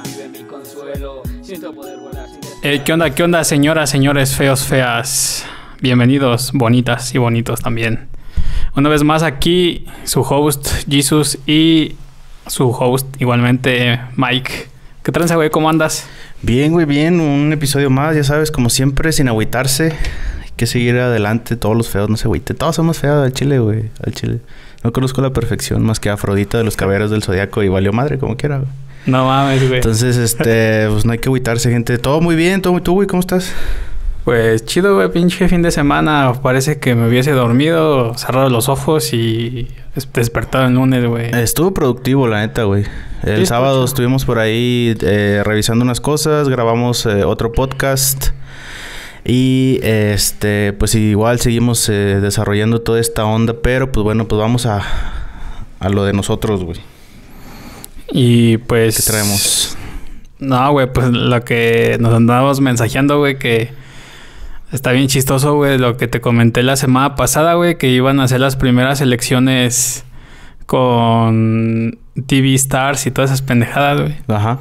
vive mi consuelo. Siento poder volar sin Eh, ¿Qué onda, qué onda, señoras, señores, feos, feas? Bienvenidos, bonitas y bonitos también. Una vez más aquí, su host, Jesus, y su host, igualmente, Mike. ¿Qué tranza, güey? ¿Cómo andas? Bien, güey, bien. Un episodio más, ya sabes, como siempre, sin agüitarse. Hay que seguir adelante. Todos los feos no se agüiten. Todos somos feos al chile, güey. Al chile. No conozco la perfección más que Afrodita de los caballeros del zodiaco y valió madre, como quiera, güey. No mames, güey. Entonces, este, pues no hay que agüitarse, gente. Todo muy bien, todo muy tú, güey. ¿Cómo estás? Pues chido, güey, pinche fin de semana. Parece que me hubiese dormido, cerrado los ojos y des- despertado el lunes, güey. Estuvo productivo, la neta, güey. El Sí, sábado estuvimos por ahí eh, revisando unas cosas, grabamos eh, otro podcast. Y este, pues igual seguimos eh, desarrollando toda esta onda, pero pues bueno, pues vamos a, a lo de nosotros, güey. Y pues... ¿Qué traemos? No, güey, pues lo que nos andábamos mensajeando, güey, que está bien chistoso, güey, lo que te comenté la semana pasada, güey, que iban a hacer las primeras elecciones con TV Stars y todas esas pendejadas, güey. Ajá.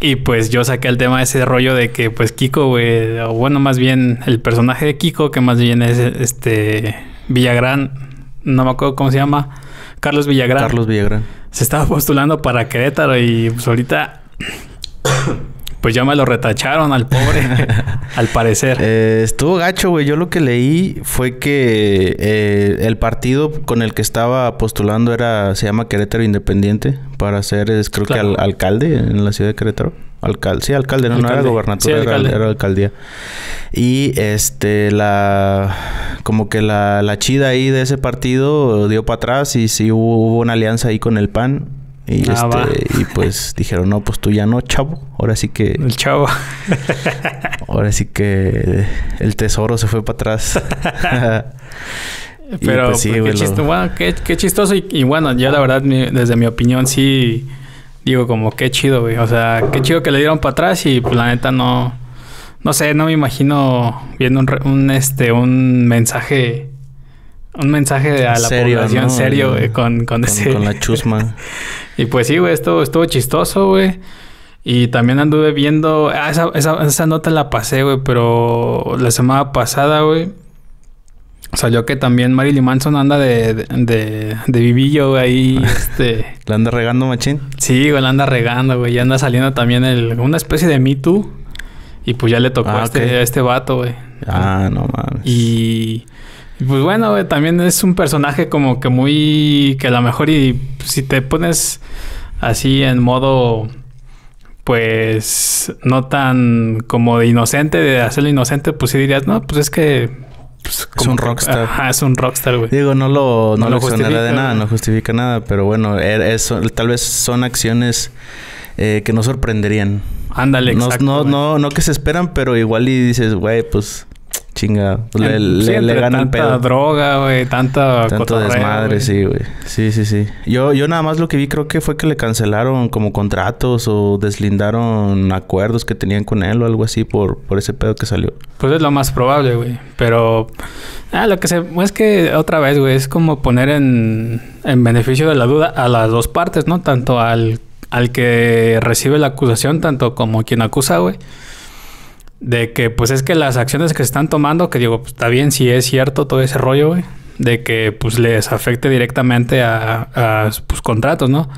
Y pues yo saqué el tema de ese rollo de que pues Kiko, güey, o bueno, más bien el personaje de Kiko, que más bien es este Villagrán, no me acuerdo cómo se llama, Carlos Villagrán Carlos Villagrán. se estaba postulando para Querétaro y pues ahorita pues ya me lo retacharon al pobre, al parecer. Eh, estuvo gacho, güey. Yo lo que leí fue que eh, el partido con el que estaba postulando era se llama Querétaro Independiente para ser, es, creo Claro. que al- alcalde en la ciudad de Querétaro. Alcalde, sí, alcalde, no, no era gobernatura, Sí, alcalde. era alcaldía. Y este, la, como que la, la chida ahí de ese partido dio para atrás y sí hubo, hubo una alianza ahí con el PAN. Y, Ah, este, y pues dijeron, no, pues tú ya no, chavo. Ahora sí que El chavo. Ahora sí que el tesoro se fue para atrás. Pero pues sí, pues, qué, lo- chisto- bueno, qué, qué chistoso. Y, y bueno, yo la verdad, mi- desde mi opinión, sí digo como qué chido, güey. O sea, qué chido que le dieron para atrás y pues la neta no... No sé, no me imagino viendo un, un, este, un mensaje... Un mensaje a la Serio, población ¿no? serio, güey, con, con, con, ese... con la chusma. Y pues sí, güey, estuvo, estuvo chistoso, güey. Y también anduve viendo... Ah, esa, esa, esa nota la pasé, güey, pero la semana pasada, güey, salió que también Marilyn Manson anda de, de, de, de vivillo, güey, ahí, este... ¿La anda regando machín? Sí, güey, la anda regando, güey. Ya anda saliendo también el, una especie de Me Too. Y pues ya le tocó Ah, a, este, a este vato, güey. Ah, no mames. Y, y, pues bueno, güey, también es un personaje como que muy... Que a lo mejor y si te pones así en modo... Pues no tan como de inocente, de hacerlo inocente, pues sí dirías, no, pues es que... pues, como un que- rockstar. Ajá, es un rockstar, güey. Digo, no lo, no No lo exonera de justifica, nada, no justifica nada, pero bueno, er- es- tal vez son acciones eh, que no sorprenderían. Ándale, no, exacto. no, no, no que se esperan, pero igual y dices, güey, pues chinga, le, sí, le, gana el tanta pedo. droga, güey, tanta Tanto cotorreo, desmadre, sí, güey. Sí, sí, sí. Yo, yo nada más lo que vi creo que fue que le cancelaron como contratos o deslindaron acuerdos que tenían con él o algo así por, por ese pedo que salió. Pues es lo más probable, güey. Pero ah, lo que se es que otra vez, güey, es como poner en, en beneficio de la duda a las dos partes, ¿no? Tanto al, al que recibe la acusación, tanto como quien acusa, güey. De que, pues es que las acciones que se están tomando, que digo, pues está bien si es cierto todo ese rollo, güey. De que, pues les afecte directamente a, a sus contratos, ¿no?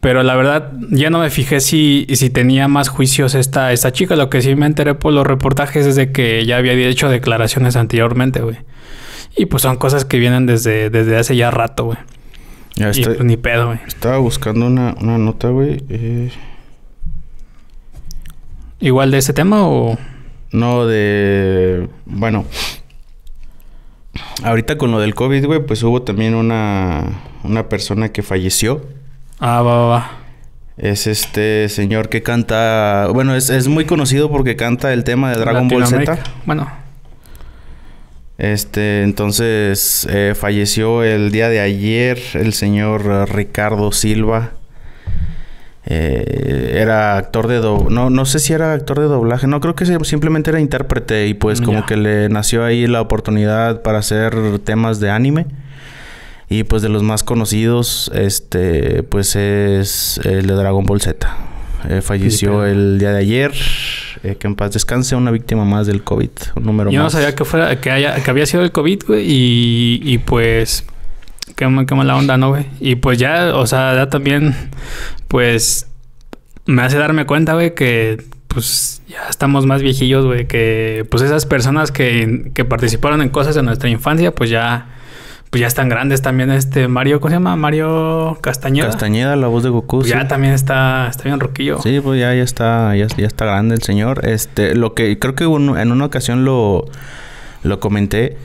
Pero la verdad, ya no me fijé si, si tenía más juicios esta, esta chica. Lo que sí me enteré por los reportajes es de que ya había hecho declaraciones anteriormente, güey. Y pues son cosas que vienen desde, desde hace ya rato, güey. Ya Y pues ni pedo, güey. Estaba buscando una, una nota, güey. eh, Igual de ese tema o... no, de... Bueno. Ahorita con lo del COVID, güey, pues hubo también una, una persona que falleció. Ah, va, va, va. Es este señor que canta... Bueno, es, es muy conocido porque canta el tema de Dragon Ball Z. Bueno, Este, entonces eh, falleció el día de ayer el señor Ricardo Silva. Eh, era actor de do- no no sé si era actor de doblaje, no creo que simplemente era intérprete y pues Mm, como que le nació ahí la oportunidad para hacer temas de anime. Y pues de los más conocidos, este, pues es el de Dragon Ball Z. Eh, falleció el día de ayer. Eh, que en paz descanse, una víctima más del COVID. Un número Yo no sabía que fuera, que haya, que había sido el COVID, güey, y, y pues qué, qué mala onda, ¿no, güey? Y pues ya, o sea, ya también, pues me hace darme cuenta, güey, que pues ya estamos más viejillos, güey, que pues esas personas que, que participaron en cosas de nuestra infancia, pues ya, pues ya están grandes también. Este Mario, ¿cómo se llama? Mario Castañeda. Castañeda, la voz de Goku. Pues ya también está, está bien roquillo. Sí, pues ya, ya está, ya, ya está grande el señor. Este, lo que creo que un- en una ocasión lo, lo comenté.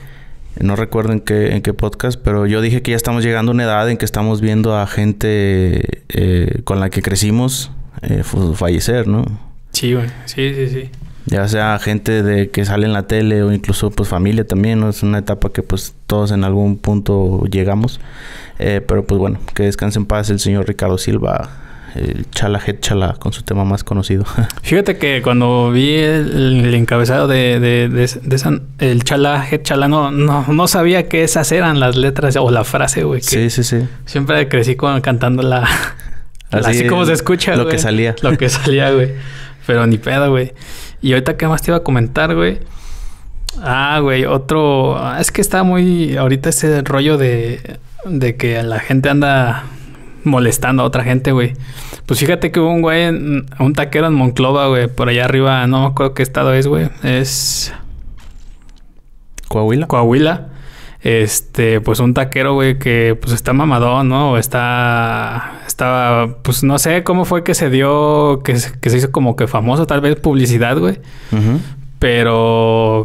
No recuerdo en qué, en qué podcast, pero yo dije que ya estamos llegando a una edad en que estamos viendo a gente eh, con la que crecimos eh, fallecer, ¿no? Sí, güey. Sí, sí, sí. Ya sea gente de que sale en la tele o incluso pues familia también, ¿no? Es una etapa que pues todos en algún punto llegamos. Eh, pero pues bueno, que descanse en paz el señor Ricardo Silva, el Chala Head Chala con su tema más conocido. Fíjate que cuando vi el, el encabezado de, de, de, de esa, el chala, head chala, no, no, no sabía que esas eran las letras o la frase, güey. sí, sí, sí. Siempre crecí con, cantando la... Así, Así, como se escucha, lo güey. que salía. Lo que salía, güey. Pero ni pedo, güey. Y ahorita, ¿qué más te iba a comentar, güey? Ah, güey, otro... Es que está muy... Ahorita ese rollo de... De que la gente anda molestando a otra gente, güey. Pues fíjate que hubo un güey, un taquero en Monclova, güey. Por allá arriba, no me acuerdo qué estado es, güey. Es... Coahuila. Coahuila. Este, pues un taquero, güey, que pues está mamadón, ¿no? O está, estaba, pues no sé cómo fue que se dio, que, se- que se hizo como que famoso, tal vez publicidad, güey. Pero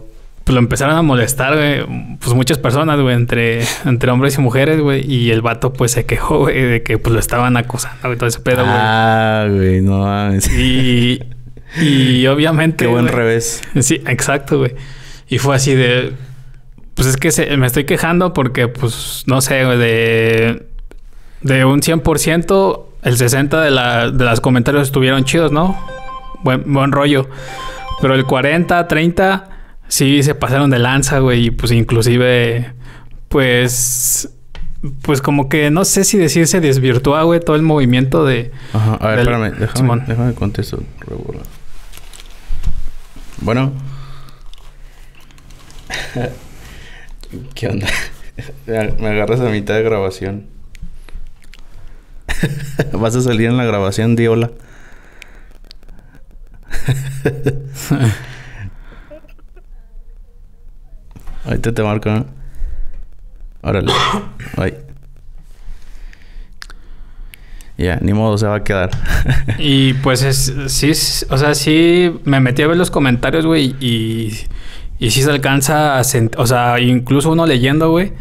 pues, lo empezaron a molestar, güey, pues muchas personas, güey, entre, entre hombres y mujeres, güey. Y el vato, pues se quejó, güey, de que pues lo estaban acosando, güey, todo ese pedo, güey. Ah, güey, no mames. Y, y obviamente. Qué buen güey, revés. Sí, exacto, güey. Y fue así de. Pues es que se- me estoy quejando porque, pues, no sé, güey, de. De un 100%, el 60% de, la, de los comentarios estuvieron chidos, ¿no? Buen, buen rollo. Pero el 40, 30, sí se pasaron de lanza, güey. Y pues, inclusive, pues. Pues como que no sé si decir se desvirtúa, güey, todo el movimiento de. Ajá. A ver, Del- espérame. Déjame, Simón. déjame contesto. Bueno. ¿Qué onda? Me agarras a mitad de grabación. Vas a salir en la grabación, di hola. Ahorita te marco, ¿no? Órale. Ay. Ya, ni modo, se va a quedar. Y pues es, sí, o sea, sí me metí a ver los comentarios, güey, y, y sí se alcanza a sent- o sea, incluso uno leyendo, güey,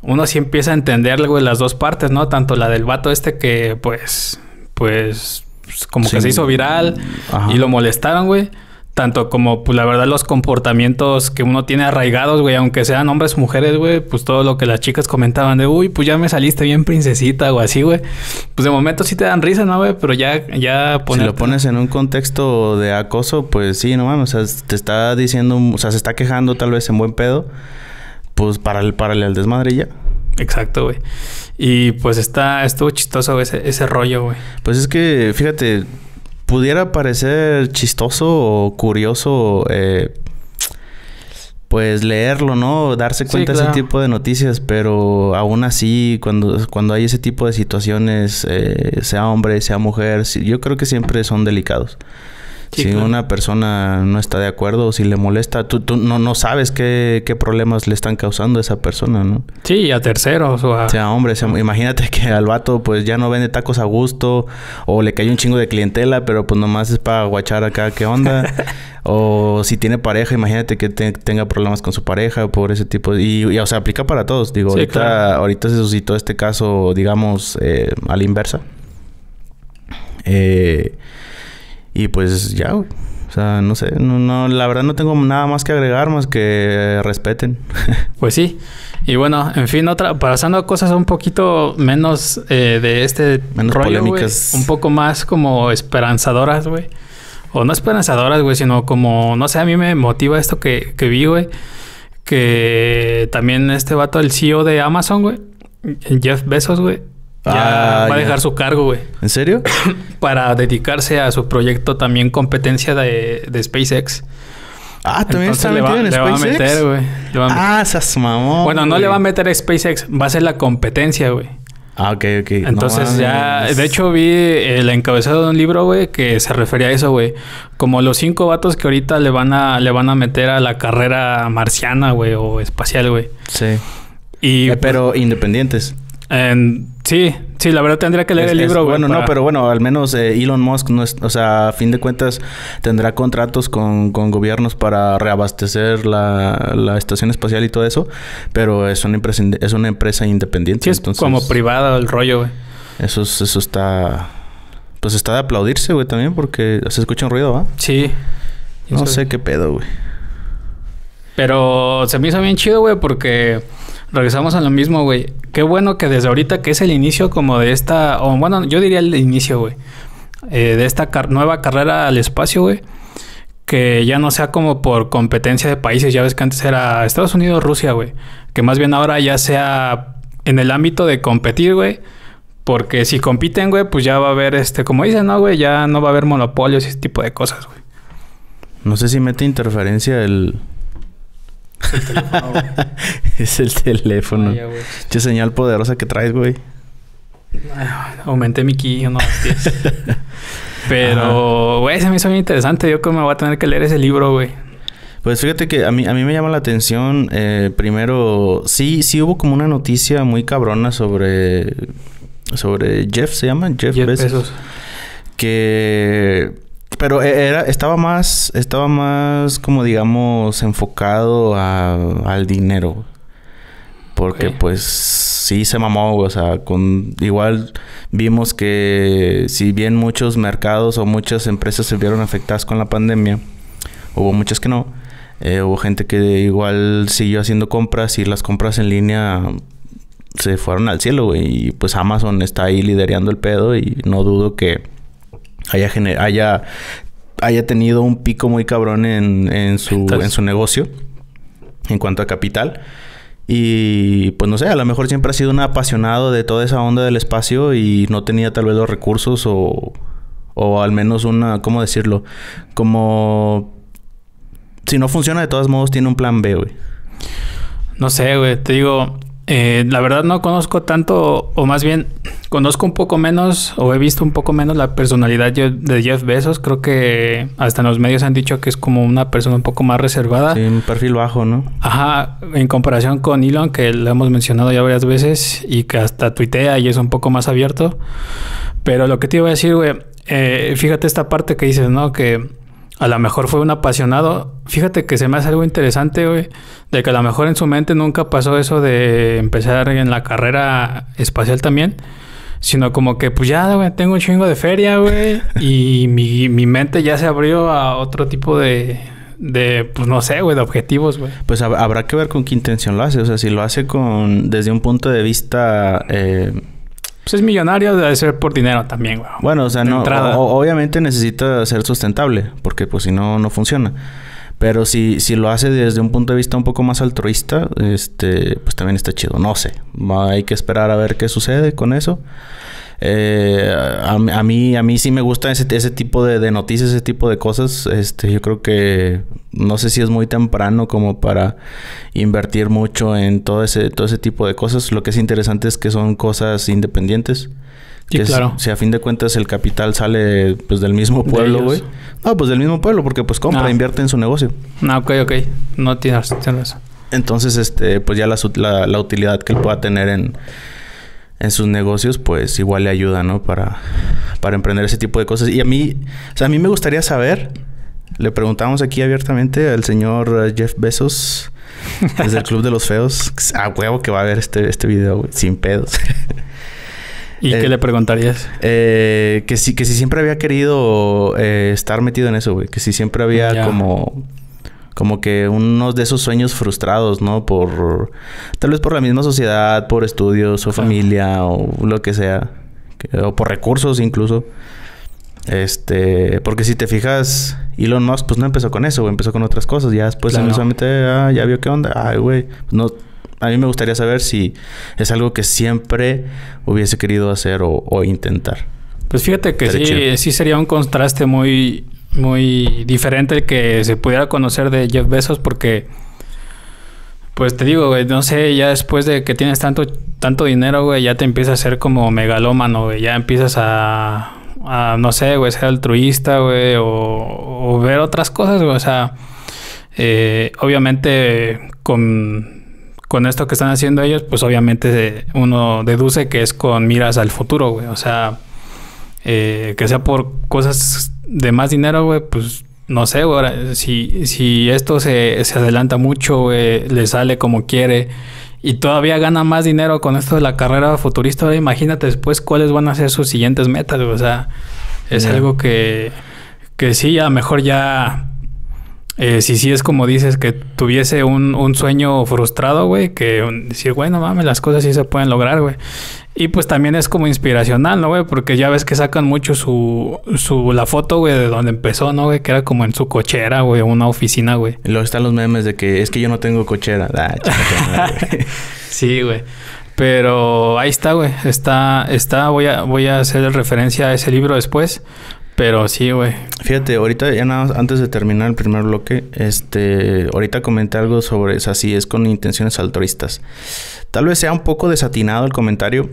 uno sí empieza a entender, güey, las dos partes, ¿no? Tanto la del vato este que, pues, pues, como que se hizo viral Ajá. y lo molestaron, güey. Tanto como, pues, la verdad, los comportamientos que uno tiene arraigados, güey, aunque sean hombres o mujeres, güey, pues todo lo que las chicas comentaban de, uy, pues ya me saliste bien princesita o así, güey. Pues de momento sí te dan risa, ¿no, güey? Pero ya, ya Si lo ponerte- pones en un contexto de acoso, pues sí, no mames, o sea, te está diciendo, o sea, se está quejando tal vez en buen pedo, pues para el, párale al desmadre ya. Exacto, güey. Y pues está, estuvo chistoso ese, ese rollo, güey. Pues es que, fíjate, pudiera parecer chistoso o curioso, eh, pues leerlo, ¿no? Darse Sí, cuenta de ese tipo de noticias, pero aún así, cuando, cuando hay ese tipo de situaciones, eh, sea hombre, sea mujer, yo creo que siempre son delicados. Sí, si claro. una persona no está de acuerdo o si le molesta, tú, tú no, no sabes qué, qué problemas le están causando a esa persona, ¿no? Sí, y a terceros o a... Sea hombre, sea- imagínate que al vato pues ya no vende tacos a gusto o le cae un chingo de clientela, pero pues nomás es para guachar acá qué onda. o si tiene pareja, imagínate que te- tenga problemas con su pareja por ese tipo. de- y, y, o sea, aplica para todos. Digo, Sí, ahorita, claro. ahorita se suscitó este caso, digamos, eh, a la inversa. Eh, y pues ya, güey. O sea, no sé, no, no, la verdad no tengo nada más que agregar más que respeten. Pues sí. Y bueno, en fin, otra, pasando a cosas un poquito menos eh, de este Menos rollo, polémicas. Un poco más como esperanzadoras, güey. O no esperanzadoras, güey, sino como, no sé, a mí me motiva esto que, que vi, güey. Que también este vato, el CEO de Amazon, güey. Jeff Bezos, güey. Ya Ah, va a ya. dejar su cargo, güey. ¿En serio? Para dedicarse a su proyecto también competencia de, de SpaceX. Ah, también Entonces está le va, metido en le va a SpaceX. meter, güey. Va a meter. Ah, esas mamón. bueno, no güey. le va a meter a SpaceX. Va a ser la competencia, güey. Ah, ok, ok. No Entonces ya... De hecho, vi el encabezado de un libro, güey, que se refería a eso, güey. Como los cinco vatos que ahorita le van a, le van a meter a la carrera marciana, güey, o espacial, güey. Sí. Y... Eh, pero independientes. Sí, sí, la verdad tendría que leer Es- el es- libro, güey. Bueno, no, pero bueno, al menos eh, Elon Musk, no es, o sea, a fin de cuentas, tendrá contratos con, con gobiernos para reabastecer la, la estación espacial y todo eso, pero es una empresa, es una empresa independiente. Sí, es entonces, como privado el rollo, güey. Eso, es- eso está. Pues está de aplaudirse, güey, también, porque se escucha un ruido, ¿va? Sí. No sé qué pedo, güey. Pero se me hizo bien chido, güey, porque regresamos a lo mismo, güey. Qué bueno que desde ahorita, que es el inicio como de esta, o bueno, yo diría el inicio, güey, eh, de esta nueva carrera al espacio, güey, que ya no sea como por competencia de países, ya ves que antes era Estados Unidos, Rusia, güey, que más bien ahora ya sea en el ámbito de competir, güey. Porque si compiten, güey, pues ya va a haber, este, como dicen, ¿no, güey? Ya no va a haber monopolios y ese tipo de cosas, güey. No sé si mete interferencia el. Es el teléfono. Ah, ya, güey. Qué señal poderosa que traes, güey. Aumenté mi ki unos 10. Pero, güey, se me hizo bien interesante. Yo creo que me voy a tener que leer ese libro, güey. Pues fíjate que a mí, a mí me llama la atención. eh, primero, sí, sí hubo como una noticia muy cabrona sobre. Sobre Jeff, ¿se llama? Jeff, Jeff Bezos. Bezos. Que. Pero e- era, estaba más. Estaba más, como digamos, enfocado a- al dinero. Porque pues sí se mamó, o sea, con igual vimos que si bien muchos mercados o muchas empresas se vieron afectadas con la pandemia, hubo muchas que no. Eh, hubo gente que igual siguió haciendo compras y las compras en línea se fueron al cielo, güey. Y pues Amazon está ahí liderando el pedo y no dudo que haya gener- haya, haya tenido un pico muy cabrón en, en su, Entonces- en su negocio en cuanto a capital. Y pues no sé, a lo mejor siempre ha sido un apasionado de toda esa onda del espacio y no tenía tal vez los recursos o, o al menos una, ¿cómo decirlo? Como si no funciona de todos modos tiene un plan B, güey. No sé, güey. Te digo, eh, la verdad no conozco tanto, o más bien, conozco un poco menos, o he visto un poco menos la personalidad de Jeff Bezos. Creo que hasta en los medios han dicho que es como una persona un poco más reservada. Sí, un perfil bajo, ¿no? Ajá, en comparación con Elon, que lo hemos mencionado ya varias veces y que hasta tuitea y es un poco más abierto. Pero lo que te iba a decir, güey, eh, fíjate esta parte que dices, ¿no? Que a lo mejor fue un apasionado. Fíjate que se me hace algo interesante, güey, de que a lo mejor en su mente nunca pasó eso de empezar en la carrera espacial también. Sino como que, pues ya, güey, tengo un chingo de feria, güey. y mi, mi mente ya se abrió a otro tipo de, de pues no sé, güey, de objetivos, güey. Pues hab- habrá que ver con qué intención lo hace. O sea, si lo hace con desde un punto de vista eh, Pues es millonario, debe ser por dinero también, güey. Bueno, o sea, De no, o- obviamente necesita ser sustentable, porque pues si no, no funciona. Pero si, si lo hace desde un punto de vista un poco más altruista, este, pues también está chido. No sé. Hay que esperar a ver qué sucede con eso. Eh, a, a mí, a mí sí me gusta ese, ese tipo de, de noticias, ese tipo de cosas. Este, yo creo que no sé si es muy temprano como para invertir mucho en todo ese, todo ese tipo de cosas. Lo que es interesante es que son cosas independientes. Sí, Que si- claro. Si, a fin de cuentas el capital sale pues del mismo pueblo, güey. No, pues del mismo pueblo, porque pues compra, Ah. invierte en su negocio. No, ok, ok. No tienes, tienes. Entonces, este, pues ya la, la, la utilidad que él pueda tener en, en sus negocios, pues igual le ayuda, ¿no? Para, para emprender ese tipo de cosas. Y a mí, o sea, a mí me gustaría saber, le preguntamos aquí abiertamente al señor eh, Jeff Bezos, desde el Club de los Feos, a huevo que va a ver este, este video, güey, sin pedos. ¿Y Eh, qué le preguntarías? Eh, que sí, que sí siempre había querido eh, estar metido en eso, güey. Que sí siempre había como... Como que unos de esos sueños frustrados, ¿no? Por... Tal vez por la misma sociedad, por estudios o familia o lo que sea. O por recursos incluso. Este, porque si te fijas, Elon Musk pues no empezó con eso, güey, empezó con otras cosas. Ya después Claro. meter, ah, ya vio qué onda. Ay, güey, no, a mí me gustaría saber si es algo que siempre hubiese querido hacer o, o intentar. Pues fíjate que sí, chido. sí sería un contraste muy, muy diferente el que se pudiera conocer de Jeff Bezos porque, pues te digo, güey, no sé, ya después de que tienes tanto, tanto dinero, güey, ya te empiezas a ser como megalómano, güey, ya empiezas a, a, no sé, güey, ser altruista, güey, o, o ver otras cosas, güey, o sea, eh, obviamente con, con esto que están haciendo ellos, pues obviamente uno deduce que es con miras al futuro, güey, o sea eh, que sea por cosas de más dinero, güey, pues no sé, güey. ahora, Si, si esto se, se adelanta mucho, güey, le sale como quiere y todavía gana más dinero con esto de la carrera futurista, ahora imagínate después cuáles van a ser sus siguientes metas, güey. O sea, es algo que, que sí, a lo mejor ya. eh, si sí es como dices, que tuviese un, un sueño frustrado, güey, que decir, bueno, mames, las cosas sí se pueden lograr, güey. Y pues también es como inspiracional, ¿no, güey? Porque ya ves que sacan mucho su, su la foto, güey, de donde empezó, ¿no, güey? Que era como en su cochera, güey, una oficina, güey. Y luego están los memes de que es que yo no tengo cochera. Ah, güey. Sí, güey. Pero ahí está, güey. Está, está, voy a, voy a hacer referencia a ese libro después. Pero sí, güey. Fíjate, ahorita ya nada más, antes de terminar el primer bloque, este, ahorita comenté algo sobre, o sea, si es con intenciones altruistas. Tal vez sea un poco desatinado el comentario,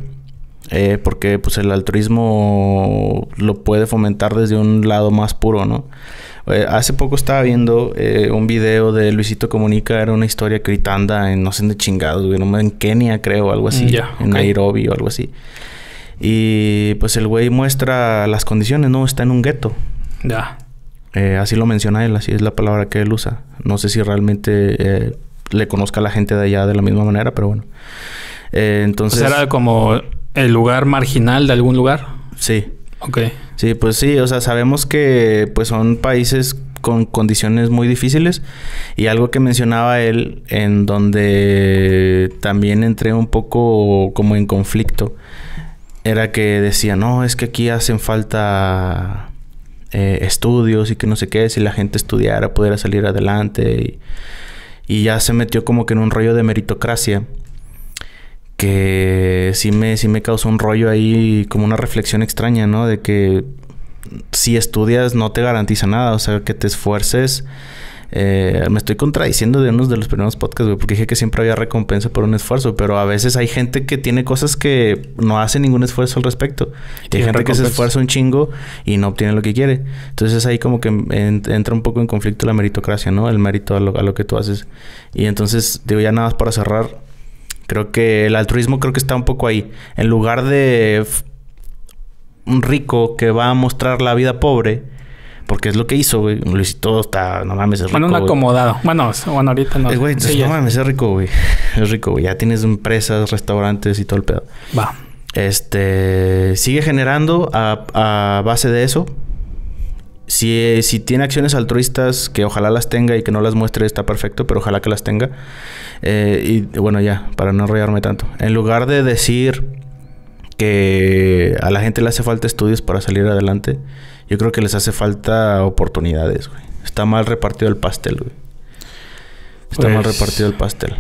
eh, porque pues el altruismo lo puede fomentar desde un lado más puro, ¿no? Eh, hace poco estaba viendo eh, un video de Luisito Comunica, era una historia que ahorita anda en no sé dónde chingados, güey, en Kenia creo, algo así, Mm, en. Nairobi o algo así. Y pues el güey muestra las condiciones, ¿no? Está en un gueto. Ya. Eh, así lo menciona él, así es la palabra que él usa. No sé si realmente eh, le conozca a la gente de allá de la misma manera, pero bueno. Eh, entonces, sea, era como el lugar marginal de algún lugar. sí, Ok. sí, pues sí, o sea, sabemos que pues son países con condiciones muy difíciles y algo que mencionaba él en donde también entré un poco como en conflicto era que decía, no, es que aquí hacen falta eh, estudios y que no sé qué, si la gente estudiara pudiera salir adelante y, y ya se metió como que en un rollo de meritocracia que sí me, sí me causó un rollo ahí como una reflexión extraña, ¿no? De que si estudias no te garantiza nada, o sea, que te esfuerces. Eh, me estoy contradiciendo de unos de los primeros podcasts, güey, porque dije que siempre había recompensa por un esfuerzo, pero a veces hay gente que tiene cosas que no hace ningún esfuerzo al respecto. Y hay gente que se esfuerza un chingo y no obtiene lo que quiere. Entonces ahí como que en- entra un poco en conflicto la meritocracia, ¿no? El mérito a lo, a lo que tú haces. Y entonces, digo, ya nada más para cerrar, creo que el altruismo creo que está un poco ahí. En lugar de un rico que va a mostrar la vida pobre, porque es lo que hizo, güey. Luisito está, no mames, es rico. Bueno, un güey. acomodado. Bueno, bueno, ahorita no. Eh, güey, Sí, no mames, es rico, güey. Es rico, güey. Ya tienes empresas, restaurantes y todo el pedo. Va. Este sigue generando a, a base de eso. Si, si tiene acciones altruistas, que ojalá las tenga y que no las muestre, está perfecto, pero ojalá que las tenga. Eh, y bueno, ya, para no enrollarme tanto. En lugar de decir que a la gente le hace falta estudios para salir adelante, yo creo que les hace falta oportunidades, güey. Está mal repartido el pastel, güey. Está mal Pues- repartido el pastel.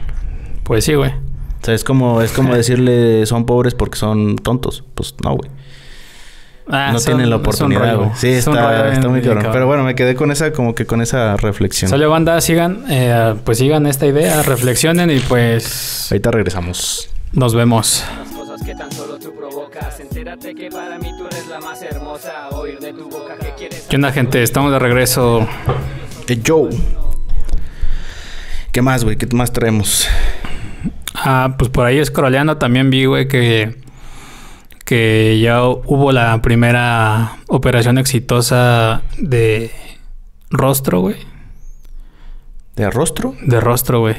Pues sí, güey. O sea, es como, es como decirle son pobres porque son tontos. Pues no, güey. Ah, no son- tienen la oportunidad, güey. Sí, está, está muy cabrón. Pero bueno, me quedé con esa, como que con esa reflexión. Sale banda, sigan, eh, pues sigan esta idea, reflexionen y pues Ahorita regresamos. nos vemos. Cosas que tan solo tú provocas. Entérate que para mí tú eres la más hermosa. Oír de tu boca que quieres. ¿Qué onda, gente? Estamos de regreso. Eh, Joe. ¿Qué más, güey? ¿Qué más traemos? Ah, pues por ahí scrolleando también vi, güey, que, que ya hubo la primera operación exitosa de rostro, güey. ¿De rostro? De rostro, güey.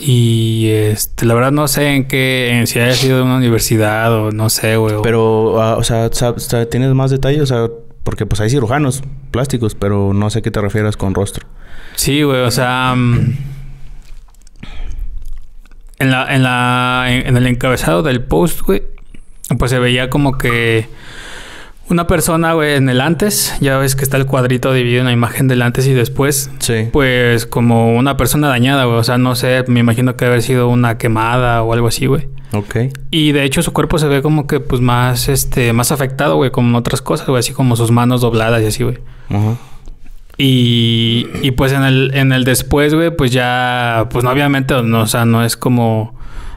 Y este, la verdad no sé en qué, en si haya sido de una universidad o no sé, güey. Pero, ah, o sea, sab- o sea, ¿tienes más detalles? O sea, porque pues hay cirujanos plásticos, pero no sé a qué te refieres con rostro. Sí, güey, o sea. mm, En la, en la. En, en el encabezado del post, güey. Pues se veía como que. Una persona, güey, en el antes, ya ves que está el cuadrito dividido en la imagen del antes y después. Sí. Pues como una persona dañada, güey. O sea, no sé, me imagino que debe haber sido una quemada o algo así, güey. Ok. Y de hecho su cuerpo se ve como que pues más, este, más afectado, güey, como otras cosas, güey. Así como sus manos dobladas y así, güey. Ajá. Y, y pues en el, en el después, güey, pues ya, pues no, obviamente, no, o sea, no es como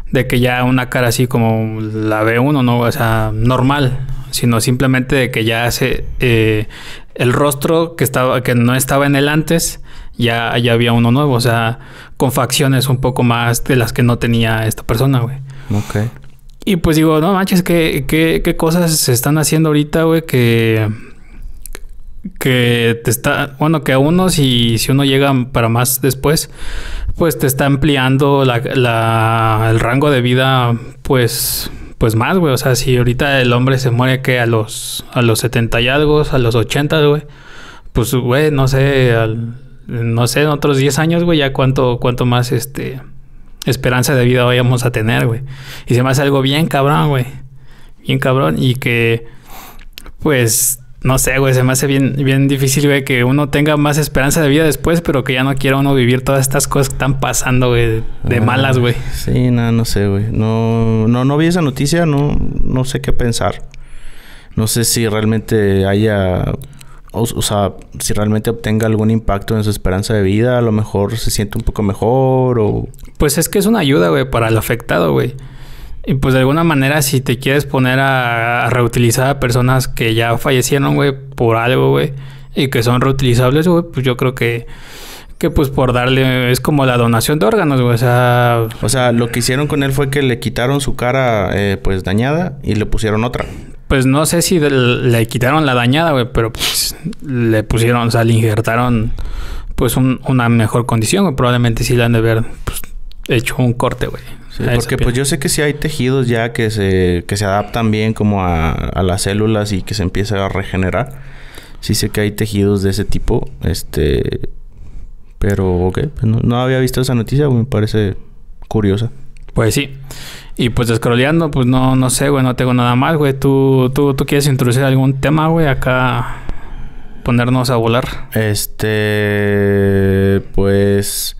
de que ya una cara así como la ve uno, ¿no? O sea, normal, sino simplemente de que ya hace eh, el rostro que estaba, que no estaba en el antes, ya, ya había uno nuevo, o sea, con facciones un poco más de las que no tenía esta persona, güey. Ok. Y pues digo, no manches, ¿qué, qué, qué cosas se están haciendo ahorita, güey? Que, que te está, bueno, que a uno, si, si uno llega para más después, pues te está ampliando la, la, el rango de vida, pues, pues más, güey. O sea, si ahorita el hombre se muere que a los, a los 70 y algo, a los 80, güey, pues, güey, no sé, no sé, en otros 10 años, güey, ya cuánto, cuánto más, este, esperanza de vida vayamos a tener, güey. Y se me hace algo bien cabrón, güey. Bien cabrón. Y que, pues, no sé, güey, se me hace bien, bien difícil, güey, que uno tenga más esperanza de vida después, pero que ya no quiera uno vivir todas estas cosas que están pasando, güey, de, Ah, malas, güey. Sí, no, no sé, güey. No, no, no vi esa noticia, no, no sé qué pensar. No sé si realmente haya, o, o sea, si realmente obtenga algún impacto en su esperanza de vida. A lo mejor se siente un poco mejor o... Pues es que es una ayuda, güey, para el afectado, güey. Y pues de alguna manera, si te quieres poner a, a reutilizar a personas que ya fallecieron, güey, por algo, güey, y que son reutilizables, güey, pues yo creo que, que pues por darle, es como la donación de órganos, güey, o sea, O sea, lo que hicieron con él fue que le quitaron su cara, eh, pues, dañada y le pusieron otra. pues no sé si del- le quitaron la dañada, güey, pero pues le pusieron, o sea, le injertaron, pues un- una mejor condición, güey, probablemente sí le han de haber, pues, hecho un corte, güey. Sí, a esa porque pues yo sé que sí hay tejidos ya que se, que se adaptan bien como a, a las células y que se empieza a regenerar. Sí sé que hay tejidos de ese tipo. Este. Pero, ok. pues no, no había visto esa noticia, güey, me parece curiosa. Pues sí. Y pues descroleando, pues no, no sé, güey, no tengo nada más, güey. ¿Tú, tú, tú quieres introducir algún tema, güey, acá ponernos a volar. Este. Pues.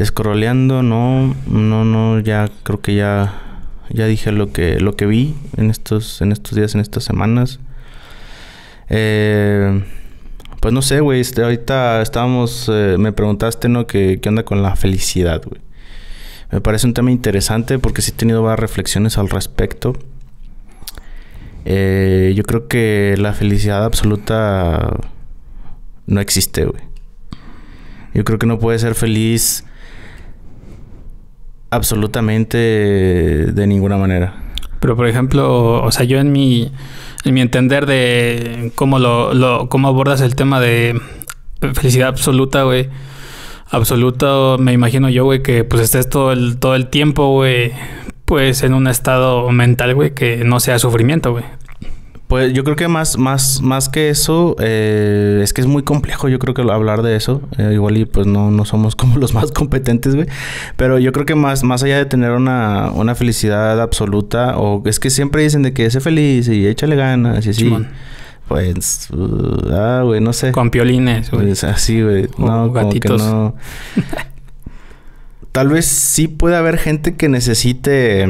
Scrolleando, no. No, no, ya creo que ya. Ya dije lo que, lo que vi en estos, en estos días, en estas semanas. Eh, pues no sé, güey. Este, ahorita estábamos. eh, me preguntaste, ¿no? ¿Qué, ¿Qué onda con la felicidad, güey? Me parece un tema interesante porque sí he tenido varias reflexiones al respecto. Eh, yo creo que la felicidad absoluta no existe, güey. Yo creo que no puedes ser feliz absolutamente de ninguna manera. Pero por ejemplo, o sea, yo en mi, en mi entender de cómo lo, lo, cómo abordas el tema de felicidad absoluta, güey. Absoluto, me imagino yo, güey, que pues estés todo el, todo el tiempo, güey, pues en un estado mental, güey, que no sea sufrimiento, güey. Pues yo creo que más, más, más que eso, eh, es que es muy complejo, yo creo que hablar de eso. Eh, igual y pues no, no somos como los más competentes, güey. Pero yo creo que más, más allá de tener una, una felicidad absoluta, o es que siempre dicen de que sé feliz y échale ganas y así. Pues, uh, ah, güey, no sé. Con piolines, güey. Pues así, güey. O No, como que gatitos. no. Tal vez sí puede haber gente que necesite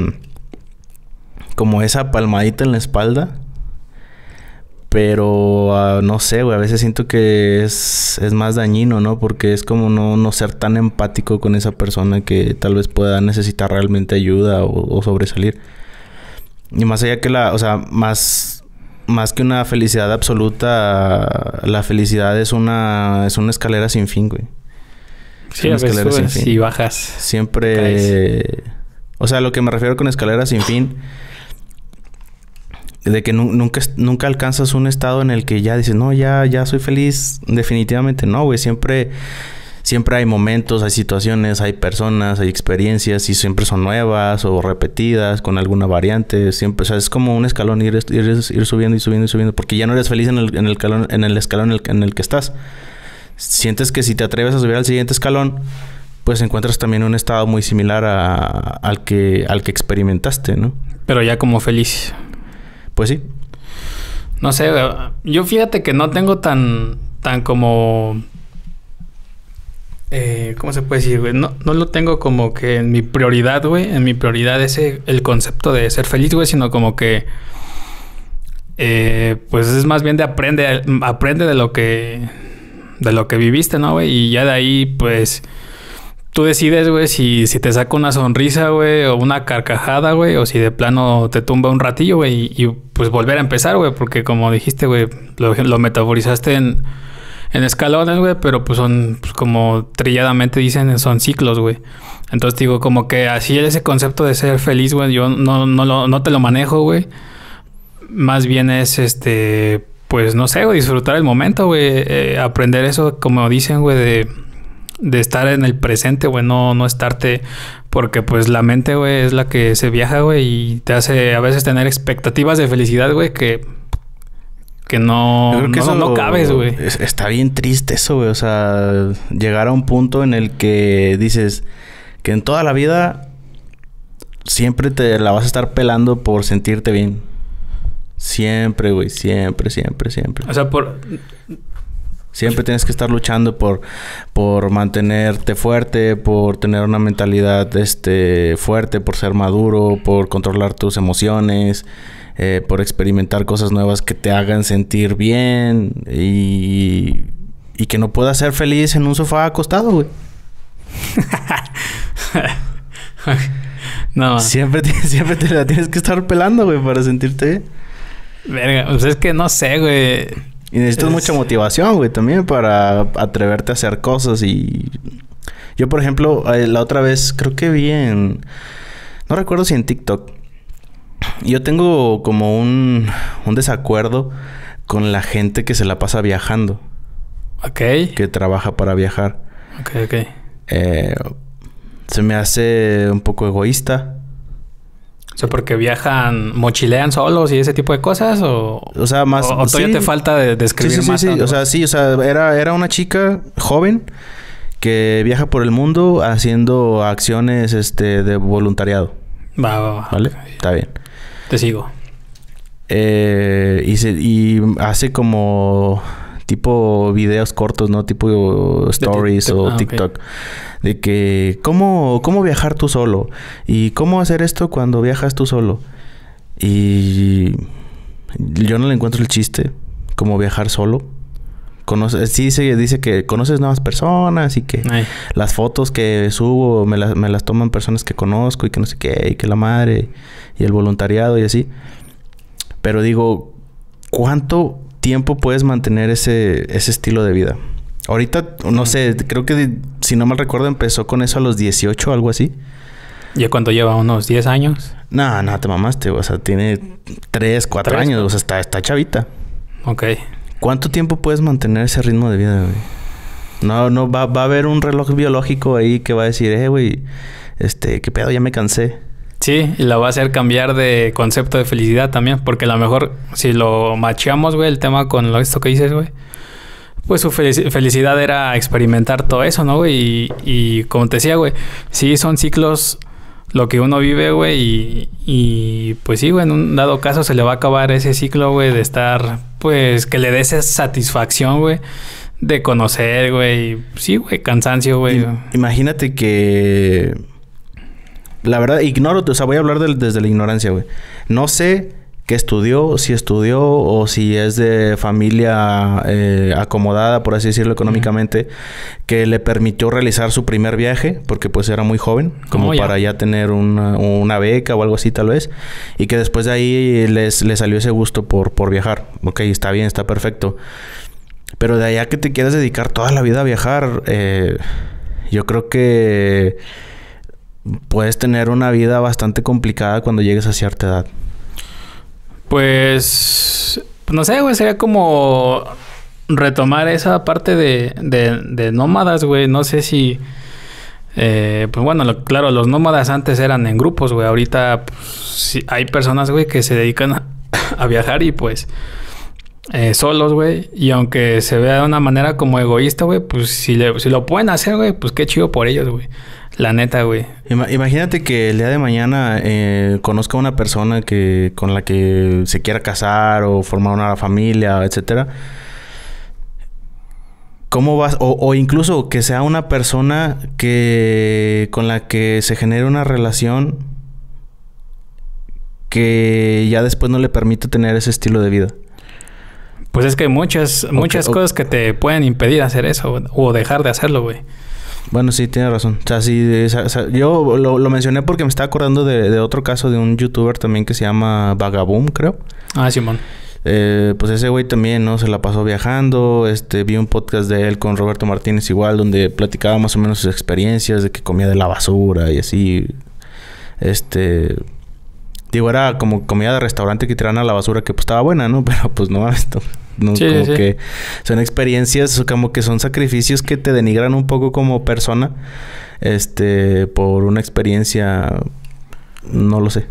como esa palmadita en la espalda. Pero ah, no sé, güey. A veces siento que es, es más dañino, ¿no? Porque es como no, no ser tan empático con esa persona que tal vez pueda necesitar realmente ayuda o, o sobresalir. Y más allá que la, o sea, más, más que una felicidad absoluta, la felicidad es una, es una escalera sin fin, güey. Sí, una a veces escalera sin subes fin. y bajas. Siempre, o sea, lo que me refiero con escalera sin fin, de que nu- nunca, nunca alcanzas un estado en el que ya dices, no, ya, ya soy feliz, definitivamente no, güey, siempre, siempre hay momentos, hay situaciones, hay personas, hay experiencias y siempre son nuevas o repetidas con alguna variante, siempre, o sea, es como un escalón ir, ir, subiendo y subiendo y subiendo, porque ya no eres feliz en el, en el, calón- en el escalón en el, en el que estás. Sientes que si te atreves a subir al siguiente escalón, pues encuentras también un estado muy similar a- al, que, al que experimentaste, ¿no? Pero ya como feliz. Pues sí. No sé. Yo fíjate que no tengo tan, tan como... Eh, ¿Cómo se puede decir? No, no lo tengo como que en mi prioridad, güey. En mi prioridad ese, el concepto de ser feliz, güey, sino como que... eh, pues es más bien de aprende, aprende de lo que... De lo que viviste, ¿no, güey? Y ya de ahí, pues... Tú decides, güey, si, si te saca una sonrisa, güey, o una carcajada, güey, o si de plano te tumba un ratillo, güey, y, y, pues volver a empezar, güey, porque como dijiste, güey, lo, lo metaforizaste en, en escalones, güey, pero pues son, pues, como trilladamente dicen, son ciclos, güey. Entonces digo, como que así ese concepto de ser feliz, güey, yo no, no, lo, no te lo manejo, güey. Más bien es, este, pues no sé, güey, disfrutar el momento, güey, eh, aprender eso, como dicen, güey, de de estar en el presente, güey, no, no estarte. Porque, pues, la mente, güey, es la que se viaja, güey, y te hace a veces tener expectativas de felicidad, güey, que. que no. Creo que no, eso no cabes, güey. es- Está bien triste eso, güey. O sea, llegar a un punto en el que dices que en toda la vida siempre te la vas a estar pelando por sentirte bien. Siempre, güey. Siempre, siempre, siempre. O sea, por. Siempre tienes que estar luchando por, por mantenerte fuerte, por tener una mentalidad este, fuerte, por ser maduro, por controlar tus emociones, eh, por experimentar cosas nuevas que te hagan sentir bien y, y que no puedas ser feliz en un sofá acostado, güey. no, Siempre, te- siempre te la tienes que estar pelando, güey, para sentirte bien. verga. Pues es que no sé, güey. Y necesitas Es- mucha motivación, güey, también para atreverte a hacer cosas y... Yo, por ejemplo, eh, la otra vez creo que vi en... No recuerdo si en TikTok. Yo tengo como un, un desacuerdo con la gente que se la pasa viajando, Ok. que trabaja para viajar. Ok, ok. Eh, se me hace un poco egoísta. O sea, porque viajan, mochilean solos y ese tipo de cosas, o. O sea, más... o, o todavía sí. te falta de describir sí, sí, más. sí. O sea, sí, o sea, era, era una chica joven que viaja por el mundo haciendo acciones este, de voluntariado. Va, va, va. ¿Vale? Está bien. Te sigo. Eh, y, se- y hace como tipo videos cortos, ¿no? Tipo stories o Ah, ok. TikTok. De que, ¿cómo, ¿cómo viajar tú solo? Y cómo hacer esto cuando viajas tú solo. Y yo no le encuentro el chiste. Como viajar solo. Conoce, sí se dice que conoces nuevas personas y que Ay. las fotos que subo me las, me las toman personas que conozco y que no sé qué, y que la madre y el voluntariado y así. Pero digo, ¿cuánto tiempo puedes mantener ese, ese estilo de vida? Ahorita, no sé, creo que si no mal recuerdo empezó con eso a los 18 algo así. ¿Ya cuánto lleva? ¿Unos 10 años? No, no, te mamaste, o sea, tiene 3, 4 Tres, años, o sea, está, está chavita. Ok. ¿Cuánto tiempo puedes mantener ese ritmo de vida, güey? No, no, va, va a haber un reloj biológico ahí que va a decir, eh, güey, este, qué pedo, ya me cansé. Sí, y la va a hacer cambiar de concepto de felicidad también, porque a lo mejor si lo macheamos, güey, el tema con lo, esto que dices, güey, pues su felici- felicidad era experimentar todo eso, ¿no, güey? Y, como te decía, güey, sí son ciclos lo que uno vive, güey, y, y pues sí, güey, en un dado caso se le va a acabar ese ciclo, güey, de estar, pues, que le dé esa satisfacción, güey, de conocer, güey, sí, güey, cansancio, güey. Im- Imagínate que... La verdad, ignoro, o sea, voy a hablar desde la ignorancia, güey. No sé qué estudió, si estudió o si es de familia eh, acomodada, por así decirlo, económicamente, que le permitió realizar su primer viaje, porque pues era muy joven, como Oh, ya. para ya tener una, una beca o algo así tal vez, y que después de ahí les, les salió ese gusto por, por viajar. Ok, está bien, está perfecto. Pero de allá que te quieras dedicar toda la vida a viajar, eh, yo creo que puedes tener una vida bastante complicada cuando llegues a cierta edad. Pues, no sé, güey, sería como retomar esa parte de, de, de nómadas, güey. No sé si... eh, pues bueno, claro, los nómadas antes eran en grupos, güey. Ahorita pues, hay personas, güey, que se dedican a, a viajar y pues eh, solos, güey. Y aunque se vea de una manera como egoísta, güey, pues si, le- si lo pueden hacer, güey, pues qué chido por ellos, güey. La neta, güey. Ima- imagínate que el día de mañana eh, conozca a una persona que con la que se quiera casar o formar una familia, etcétera. ¿Cómo vas? O, o incluso que sea una persona que con la que se genere una relación que ya después no le permite tener ese estilo de vida. Pues es que hay muchas, muchas cosas que te pueden impedir hacer eso o dejar de hacerlo, güey. Bueno, sí, tiene razón. O sea, sí, esa- yo lo, lo mencioné porque me estaba acordando de, de otro caso de un youtuber también que se llama Vagaboom, creo. Ah, Simón. Eh, pues ese güey también, ¿no? Se la pasó viajando. Este, vi un podcast de él con Roberto Martínez igual, donde platicaba más o menos sus experiencias de que comía de la basura y así. Este... Digo, era como comida de restaurante que tiraban a la basura que pues estaba buena, ¿no? Pero pues no, esto... No, Sí, como sí. que son experiencias, como que son sacrificios que te denigran un poco como persona. Este, por una experiencia... No lo sé.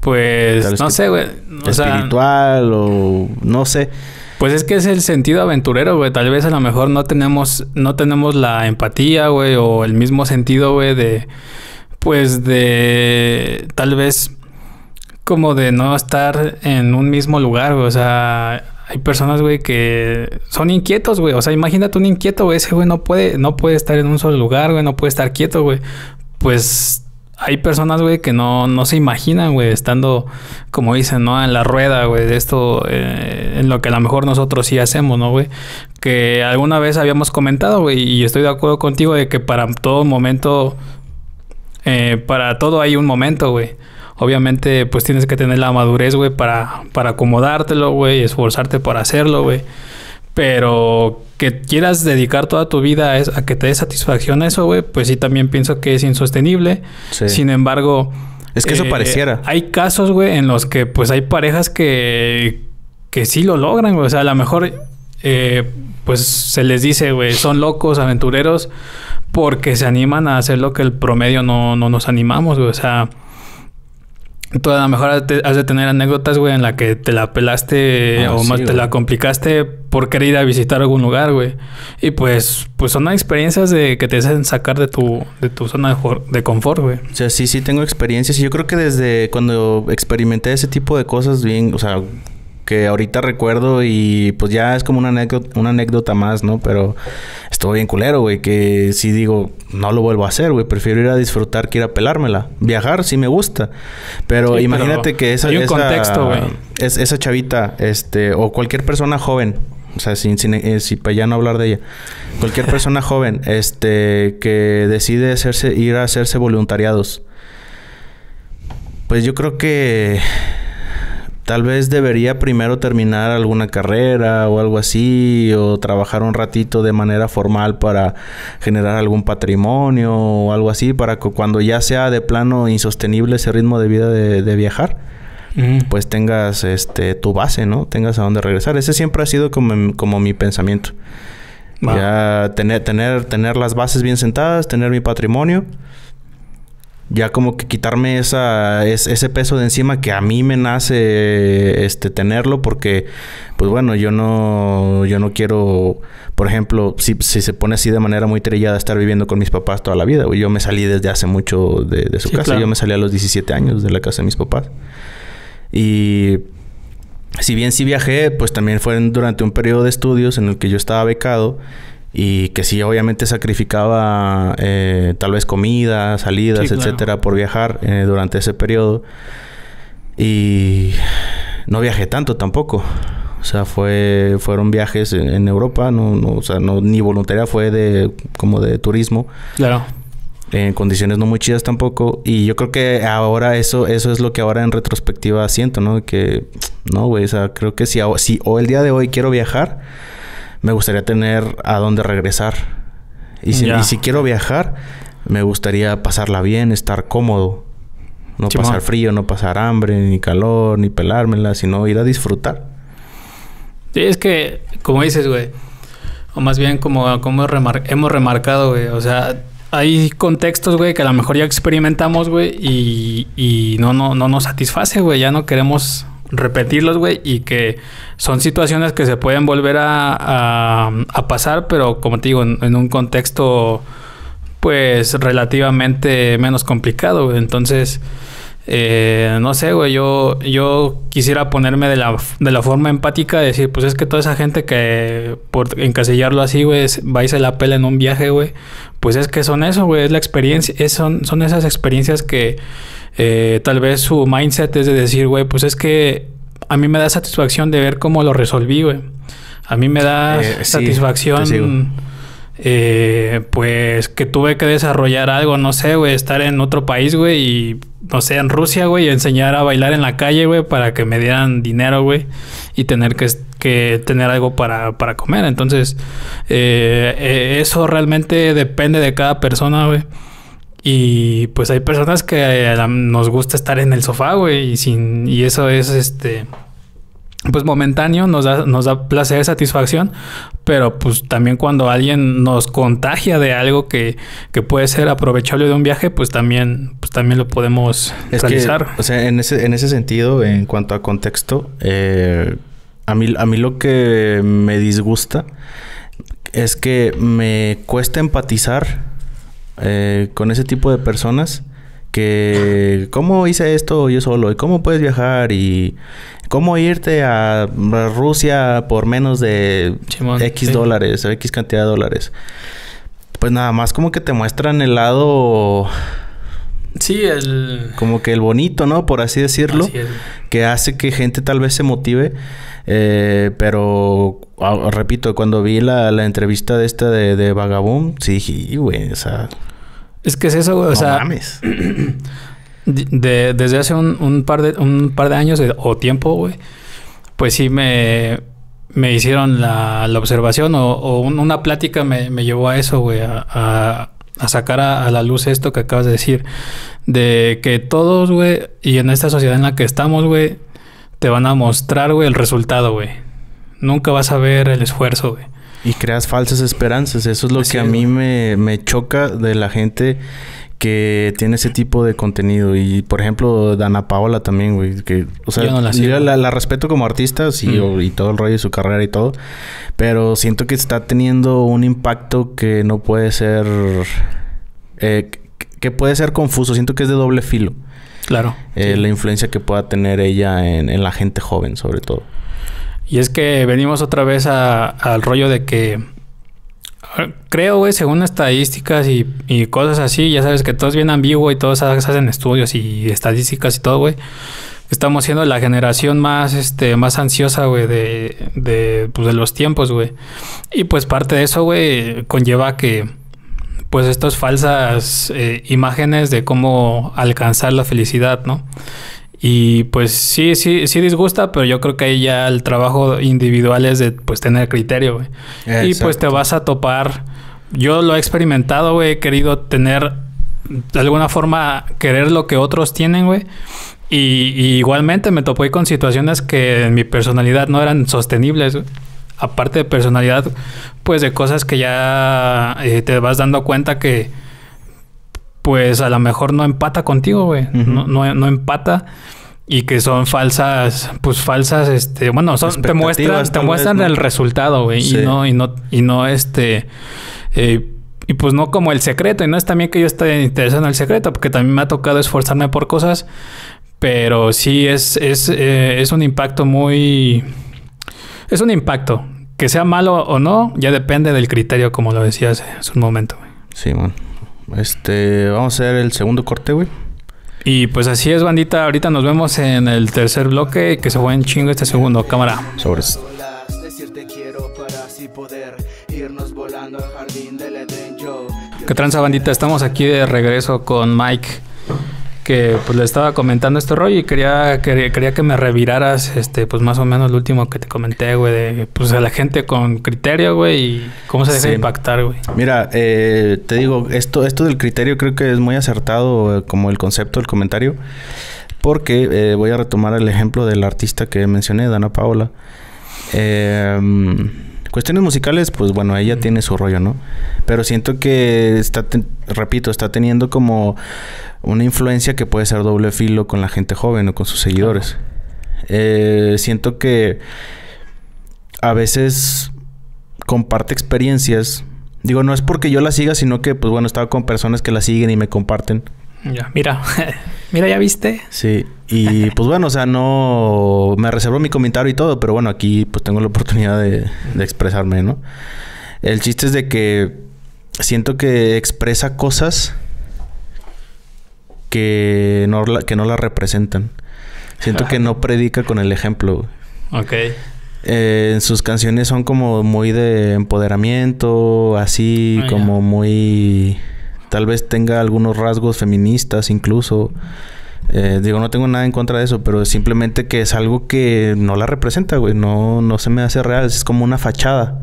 Pues no sé, güey. O sea, espiritual o... No sé. Pues es que es el sentido aventurero, güey. Tal vez a lo mejor no tenemos, no tenemos la empatía, güey, o el mismo sentido, güey, de, pues de, tal vez como de no estar en un mismo lugar, güey. O sea, hay personas, güey, que son inquietos, güey. O sea, imagínate un inquieto, güey. Ese güey no puede, no puede estar en un solo lugar, güey. No puede estar quieto, güey. Pues hay personas, güey, que no, no se imaginan, güey, estando, como dicen, ¿no? En la rueda, güey, de esto, eh, en lo que a lo mejor nosotros sí hacemos, ¿no, güey? Que alguna vez habíamos comentado, güey, y estoy de acuerdo contigo de que para todo momento, eh, para todo hay un momento, güey. Obviamente, pues tienes que tener la madurez, güey, para, para acomodártelo, güey, y esforzarte por hacerlo, güey. Pero que quieras dedicar toda tu vida a, es- a que te dé satisfacción eso, güey, pues sí también pienso que es insostenible. Sí. Sin embargo... Es que eso eh, pareciera. Hay casos, güey, en los que pues hay parejas que, que sí lo logran, güey. O sea, a lo mejor eh, pues se les dice, güey, son locos, aventureros, porque se animan a hacer lo que el promedio no, no nos animamos, güey. O sea, tú a lo mejor has de, has de tener anécdotas, güey, en la que te la pelaste Ah, o sí, más te la complicaste por querer ir a visitar algún lugar, güey. Y pues, pues son experiencias de que te hacen sacar de tu, de tu zona de confort, güey. O sea, sí, sí tengo experiencias. Y yo creo que desde cuando experimenté ese tipo de cosas bien, o sea, que ahorita recuerdo y pues ya es como una anécdota, una anécdota más, ¿no? Pero estuvo bien culero, güey, que sí digo, no lo vuelvo a hacer, güey. Prefiero ir a disfrutar que ir a pelármela. Viajar sí me gusta. Pero Sí, imagínate pero que esa... hay un esa- contexto, güey. es- esa chavita, este, o cualquier persona joven, o sea, sin, sin, eh, si para ya no hablar de ella, cualquier persona joven, este, que decide hacerse, ir a hacerse voluntariados, pues yo creo que tal vez debería primero terminar alguna carrera o algo así, o trabajar un ratito de manera formal para generar algún patrimonio o algo así, para que cuando ya sea de plano insostenible ese ritmo de vida de, de viajar, pues tengas este tu base, ¿no? Tengas a dónde regresar. Ese siempre ha sido como, como mi pensamiento. Ya tener, tener, tener las bases bien sentadas, tener mi patrimonio. Ya como que quitarme esa, es- ese peso de encima que a mí me nace este tenerlo porque pues bueno, yo no yo no quiero, por ejemplo, si, si se pone así de manera muy trillada estar viviendo con mis papás toda la vida. Yo me salí desde hace mucho de, de su Sí, casa. claro. Yo me salí a los 17 años de la casa de mis papás. Y si bien sí viajé, pues también fue durante un periodo de estudios en el que yo estaba becado y que sí obviamente sacrificaba eh, tal vez comida, salidas, Sí, claro. etcétera por viajar eh, durante ese periodo. Y no viajé tanto tampoco. O sea, fue fueron viajes en, en Europa, no, no, o sea, no ni voluntaria fue de como de turismo Claro. en condiciones no muy chidas tampoco. Y yo creo que ahora eso, eso es lo que ahora en retrospectiva siento, ¿no? Que no, güey, o sea, creo que si, si o el día de hoy quiero viajar, me gustaría tener a dónde regresar. Y si, Ya. y si quiero viajar, me gustaría pasarla bien, estar cómodo. No pasar frío, no pasar hambre, ni calor, ni pelármela, sino ir a disfrutar. Sí, es que, como dices, güey, o más bien como, como remar- hemos remarcado, güey, o sea, hay contextos, güey, que a lo mejor ya experimentamos, güey, y, y no, no, no nos satisface, güey, ya no queremos repetirlos, güey, y que son situaciones que se pueden volver a, a- pasar, pero como te digo, en, un contexto, pues relativamente menos complicado. Entonces, eh, no sé, güey, yo, yo quisiera ponerme de la, de la forma empática, decir, pues es que toda esa gente que por encasillarlo así, güey, va y se la pela en un viaje, güey, pues es que son eso, güey, es la experiencia, es, son, son esas experiencias que eh, tal vez su mindset es de decir, güey, pues es que a mí me da satisfacción de ver cómo lo resolví, güey. A mí me da Eh, sí, satisfacción, sigo. Eh, pues que tuve que desarrollar algo, no sé, güey, estar en otro país, güey, y no sé, en Rusia, güey, enseñar a bailar en la calle, güey, para que me dieran dinero, güey, y tener que, que tener algo para, para comer. Entonces, eh, eh, eso realmente depende de cada persona, güey. Y pues hay personas que eh, nos gusta estar en el sofá, güey, y sin y eso es este pues momentáneo, nos da nos da placer, satisfacción, pero pues también cuando alguien nos contagia de algo que, que puede ser aprovechable de un viaje, pues también pues también lo podemos Es realizar. que, o sea, en ese, en ese sentido, en cuanto a contexto, eh, a, mí, a mí lo que me disgusta es que me cuesta empatizar eh, con ese tipo de personas que cómo hice esto yo solo y cómo puedes viajar y cómo irte a Rusia por menos de X sí. dólares o X cantidad de dólares. Pues nada más como que te muestran el lado Sí, el como que el bonito, ¿no? Por así decirlo, Así es. que hace que gente tal vez se motive. eh, pero ah, repito, cuando vi la, la entrevista de esta de, de sí dije, "Y, güey, o sea, Es que es eso, güey, o no sea, mames. de- desde hace un, un par de un par de años de- o tiempo, güey, pues sí me, me hicieron la, la observación o, o un- una plática me, me llevó a eso, güey, a, a- a sacar a, a la luz esto que acabas de decir, de que todos, güey, y en esta sociedad en la que estamos, güey, te van a mostrar, güey, el resultado, güey. Nunca vas a ver el esfuerzo, güey. Y creas falsas esperanzas. Eso es lo que a mí me, me choca de la gente que tiene ese tipo de contenido. Y por ejemplo, Dana Paola también, güey. Que, o sea, Yo no la yo la, la respeto como artista, sí, Mm. y todo el rollo de su carrera y todo. Pero siento que está teniendo un impacto que no puede ser. eh, que- que puede ser confuso. Siento que es de doble filo. Claro. eh, Sí. La influencia que pueda tener ella en, en la gente joven, sobre todo. Y es que venimos otra vez a- al rollo de que ah, creo, güey, según estadísticas y, cosas así, ya sabes que todo es bien ambiguo y todos ha- hacen estudios y estadísticas y todo, güey. Estamos siendo la generación más, este, más ansiosa, güey, de, de, pues, de los tiempos, güey. Y pues parte de eso, güey, conlleva que, pues, estas falsas eh, imágenes de cómo alcanzar la felicidad, ¿no? Y pues sí, sí, sí disgusta, pero yo creo que ahí ya el trabajo individual es de pues tener criterio, güey. Y pues te vas a topar. Yo lo he experimentado, güey. He querido tener de alguna forma querer lo que otros tienen, güey. Y, y igualmente me topé con situaciones que en mi personalidad no eran sostenibles, güey. Aparte de personalidad, pues de cosas que ya eh, te vas dando cuenta que pues a lo mejor no empata contigo, güey. No, no, no empata. Y que son falsas, pues falsas, este, bueno, son, te muestran, te muestran vez, ¿no? el resultado, güey. Sí. Y no, y no, y no este, eh, y pues no como el secreto. Y no es también que yo esté interesado en el secreto, porque también me ha tocado esforzarme por cosas. Pero sí es, es, eh, es un impacto muy. Es un impacto. Que sea malo o no, ya depende del criterio, como lo decía hace, un momento, güey. Sí, man. Este, vamos a hacer el segundo corte, güey. Y pues así es, bandita. Ahorita nos vemos en el tercer bloque. Que se fue en chingo este segundo. Cámara. Sobres. ¿Qué tranza, bandita? Estamos aquí de regreso con Mike. Que pues le estaba comentando este rollo y quería, quería, quería que me reviraras, este, pues más o menos lo último que te comenté, güey, de pues a la gente con criterio, güey, y cómo se deja Sí. impactar, güey. Mira, eh, te digo, esto, esto del criterio creo que es muy acertado eh, como el concepto del comentario. Porque eh, voy a retomar el ejemplo del artista que mencioné, Dana Paola. Eh, cuestiones musicales, pues bueno, ella tiene su rollo, ¿no? Pero siento que está, repito, está teniendo como una influencia que puede ser doble filo con la gente joven o con sus seguidores. Eh, siento que a veces comparte experiencias Digo, no es porque yo la siga, sino que, pues bueno, estaba con personas que la siguen y me comparten. Ya, mira. mira, ya viste. Sí. Y pues bueno, o sea, no... Me reservo mi comentario y todo, pero bueno, aquí pues tengo la oportunidad de, de expresarme, ¿no? El chiste es de que siento que expresa cosas que no la, que no la representan. Siento que no predica con el ejemplo. Ok. Eh, sus canciones son como muy de empoderamiento, así Ah, como muy... Tal vez tenga algunos rasgos feministas incluso. Eh, digo, no tengo nada en contra de eso, pero simplemente que es algo que no la representa, güey. No, no se me hace real. Es como una fachada.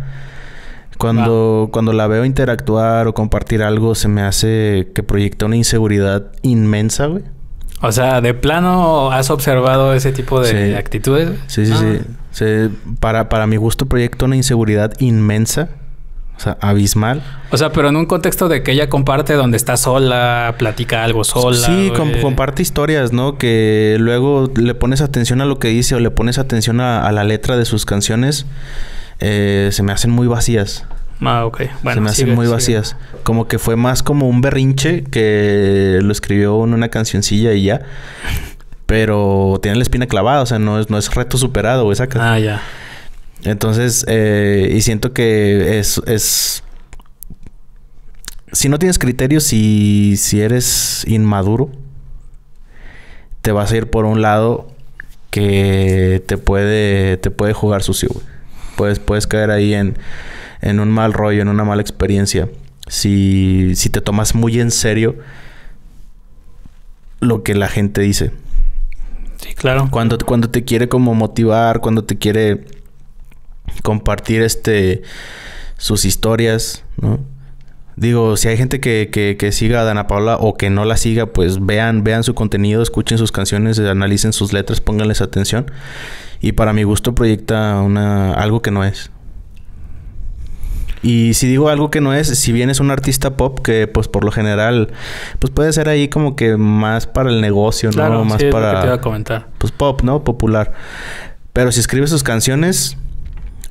Cuando, cuando la veo interactuar o compartir algo, se me hace que proyecta una inseguridad inmensa, güey. O sea, de plano has observado ese tipo de Sí. actitudes. Sí, sí, Ah. sí. Se- para, para mi gusto proyecta una inseguridad inmensa. O sea, abismal. O sea, pero en un contexto de que ella comparte donde está sola, platica algo sola. sí, com- comparte historias, ¿no? Que luego le pones atención a lo que dice o le pones atención a, a la letra de sus canciones. Eh, se me hacen muy vacías. Ah, ok. Bueno, se me hacen sigue, muy sigue. vacías. Como que fue más como un berrinche que lo escribió en una cancioncilla y ya. Pero tiene la espina clavada, o sea, no es, no es reto superado, güey, saca. Ah, ya. Entonces, eh, y siento que es, es... Si no tienes criterios, si, si eres inmaduro, te vas a ir por un lado que te puede, te puede jugar sucio, güey. Puedes, puedes caer ahí en, en un mal rollo, en una mala experiencia. Si, si te tomas muy en serio lo que la gente dice. Sí, claro. Cuando, cuando te quiere como motivar, cuando te quiere compartir este sus historias, ¿no? Digo, si hay gente que, que, que siga a Dana Paula o que no la siga, pues vean, vean su contenido, escuchen sus canciones, analicen sus letras, pónganles atención. Y para mi gusto proyecta una algo que no es. Y si digo algo que no es, si bien es un artista pop que pues por lo general pues puede ser ahí como que más para el negocio, Claro, ¿no? Más sí, es lo que para te iba a comentar. pues pop, ¿no? Popular. Pero si escribe sus canciones,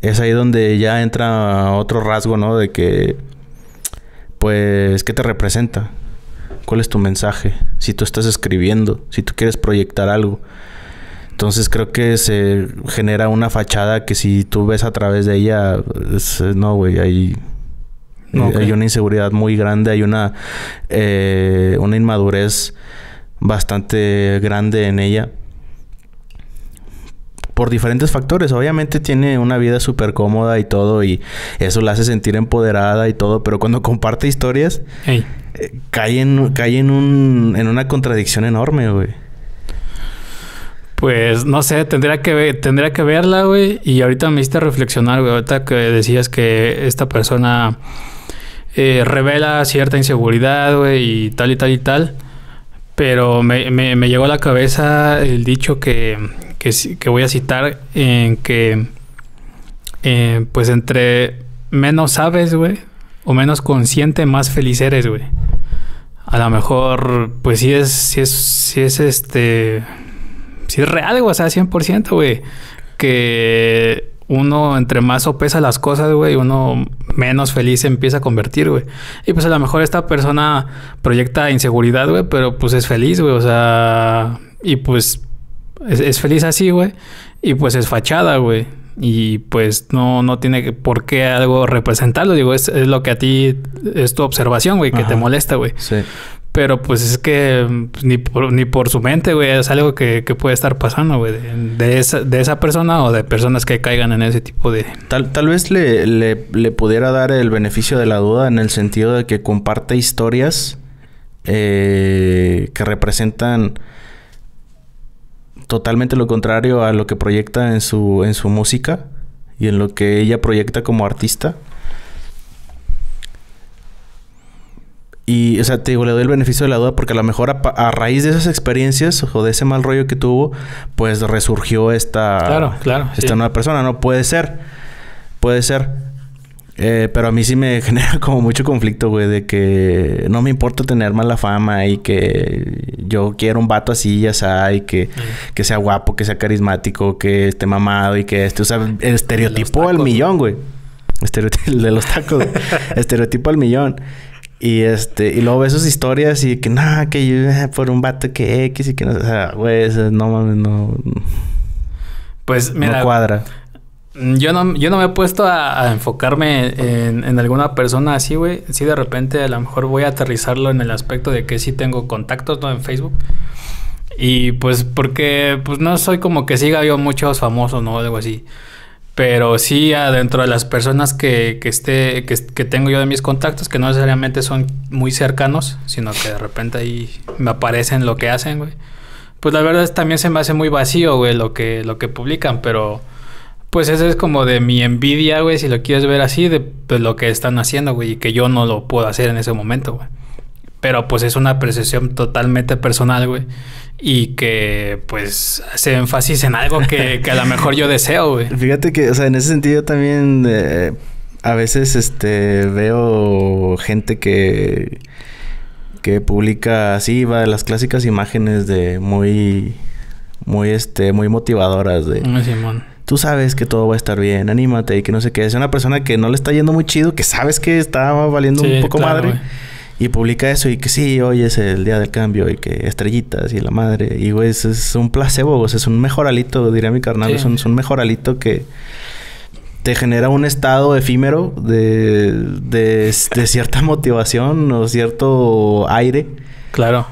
es ahí donde ya entra otro rasgo, ¿no? De que, pues, ¿qué te representa? ¿Cuál es tu mensaje? Si tú estás escribiendo, si tú quieres proyectar algo. Entonces creo que se genera una fachada que si tú ves a través de ella, es- no, güey, hay, hay una inseguridad muy grande, hay una, eh, una inmadurez bastante grande en ella por diferentes factores. Obviamente tiene una vida súper cómoda y todo, y eso la hace sentir empoderada y todo, pero cuando comparte historias, eh, cae, en, cae en, un, en una contradicción enorme, güey. Pues no sé, tendría que ver, tendría que verla, güey. Y ahorita me hiciste reflexionar, güey. Ahorita que decías que esta persona eh, revela cierta inseguridad, güey, y tal y tal y tal. Pero me, me, me llegó a la cabeza el dicho que, que, que voy a citar en que, eh, pues entre menos sabes, güey, o menos consciente, más feliz eres, güey. A lo mejor, pues sí es, sí es, sí es este, sí es real, güey, o sea, 100%, güey. Que uno, entre más sopesa las cosas, güey, uno menos feliz se empieza a convertir, güey. Y pues a lo mejor esta persona proyecta inseguridad, güey, pero pues es feliz, güey, o sea, y pues es, es feliz así, güey. Y pues es fachada, güey. Y pues no, no tiene por qué algo representarlo. Digo, es, es lo que a ti es tu observación, güey, que te molesta, güey. Sí. Pero pues es que pues, ni, por, ni por su mente, güey, es algo que, que puede estar pasando, güey, de, de esa, de esa persona o de personas que caigan en ese tipo de... Tal, tal vez le, le, le pudiera dar el beneficio de la duda en el sentido de que comparte historias eh, que representan totalmente lo contrario a lo que proyecta en su, en su música y en lo que ella proyecta como artista. Y, o sea, te digo, le doy el beneficio de la duda porque a lo mejor a, raíz de esas experiencias o de ese mal rollo que tuvo, pues resurgió esta, Claro, claro, esta sí. nueva persona. No puede ser. Puede ser. Eh, pero a mí sí me genera como mucho conflicto, güey, de que no me importa tener mala fama y que yo quiero un vato así, ya sea, y que, que sea guapo, que sea carismático, que esté mamado y que este, o sea, el estereotipo al millón, güey. Estereotipo, de los tacos. estereotipo al millón. Y este, y luego ves sus historias y que nada, que yo eh, por un vato que X y que no, o sea, güey, no mames, no. Pues mira, no cuadra. Yo no, yo no me he puesto a, enfocarme en, en alguna persona así, güey. Sí, de repente a lo mejor voy a aterrizarlo en el aspecto de que sí tengo contactos, ¿no? En Facebook. Y pues porque pues no soy como que siga yo muchos famosos, ¿no? Algo así. Pero sí adentro de las personas que, que esté, que, que tengo yo de mis contactos, que no necesariamente son muy cercanos, sino que de repente ahí me aparecen lo que hacen, güey. Pues la verdad es, también se me hace muy vacío, güey, lo que, lo que publican, pero pues eso es como de mi envidia, güey, si lo quieres ver así, de, de lo que están haciendo, güey, y que yo no lo puedo hacer en ese momento, güey. Pero pues es una percepción totalmente personal, güey. Y que pues hace énfasis en algo que, que a lo mejor yo deseo, güey. Fíjate que, o sea, en ese sentido también eh, a veces este veo gente que que publica así, va de las clásicas imágenes de muy muy este muy motivadoras de Simón. Tú sabes que todo va a estar bien, anímate y que no sé qué. Es una persona que no le está yendo muy chido, que sabes que está valiendo Sí, un poco claro, madre. Y publica eso y que sí, hoy es el día del cambio y que estrellitas y la madre. Y güey, es, es un placebo, o sea, es un mejoralito, diría mi carnal. Sí. Es, un, es un mejoralito que te genera un estado efímero de, de, de cierta motivación o cierto aire. Claro.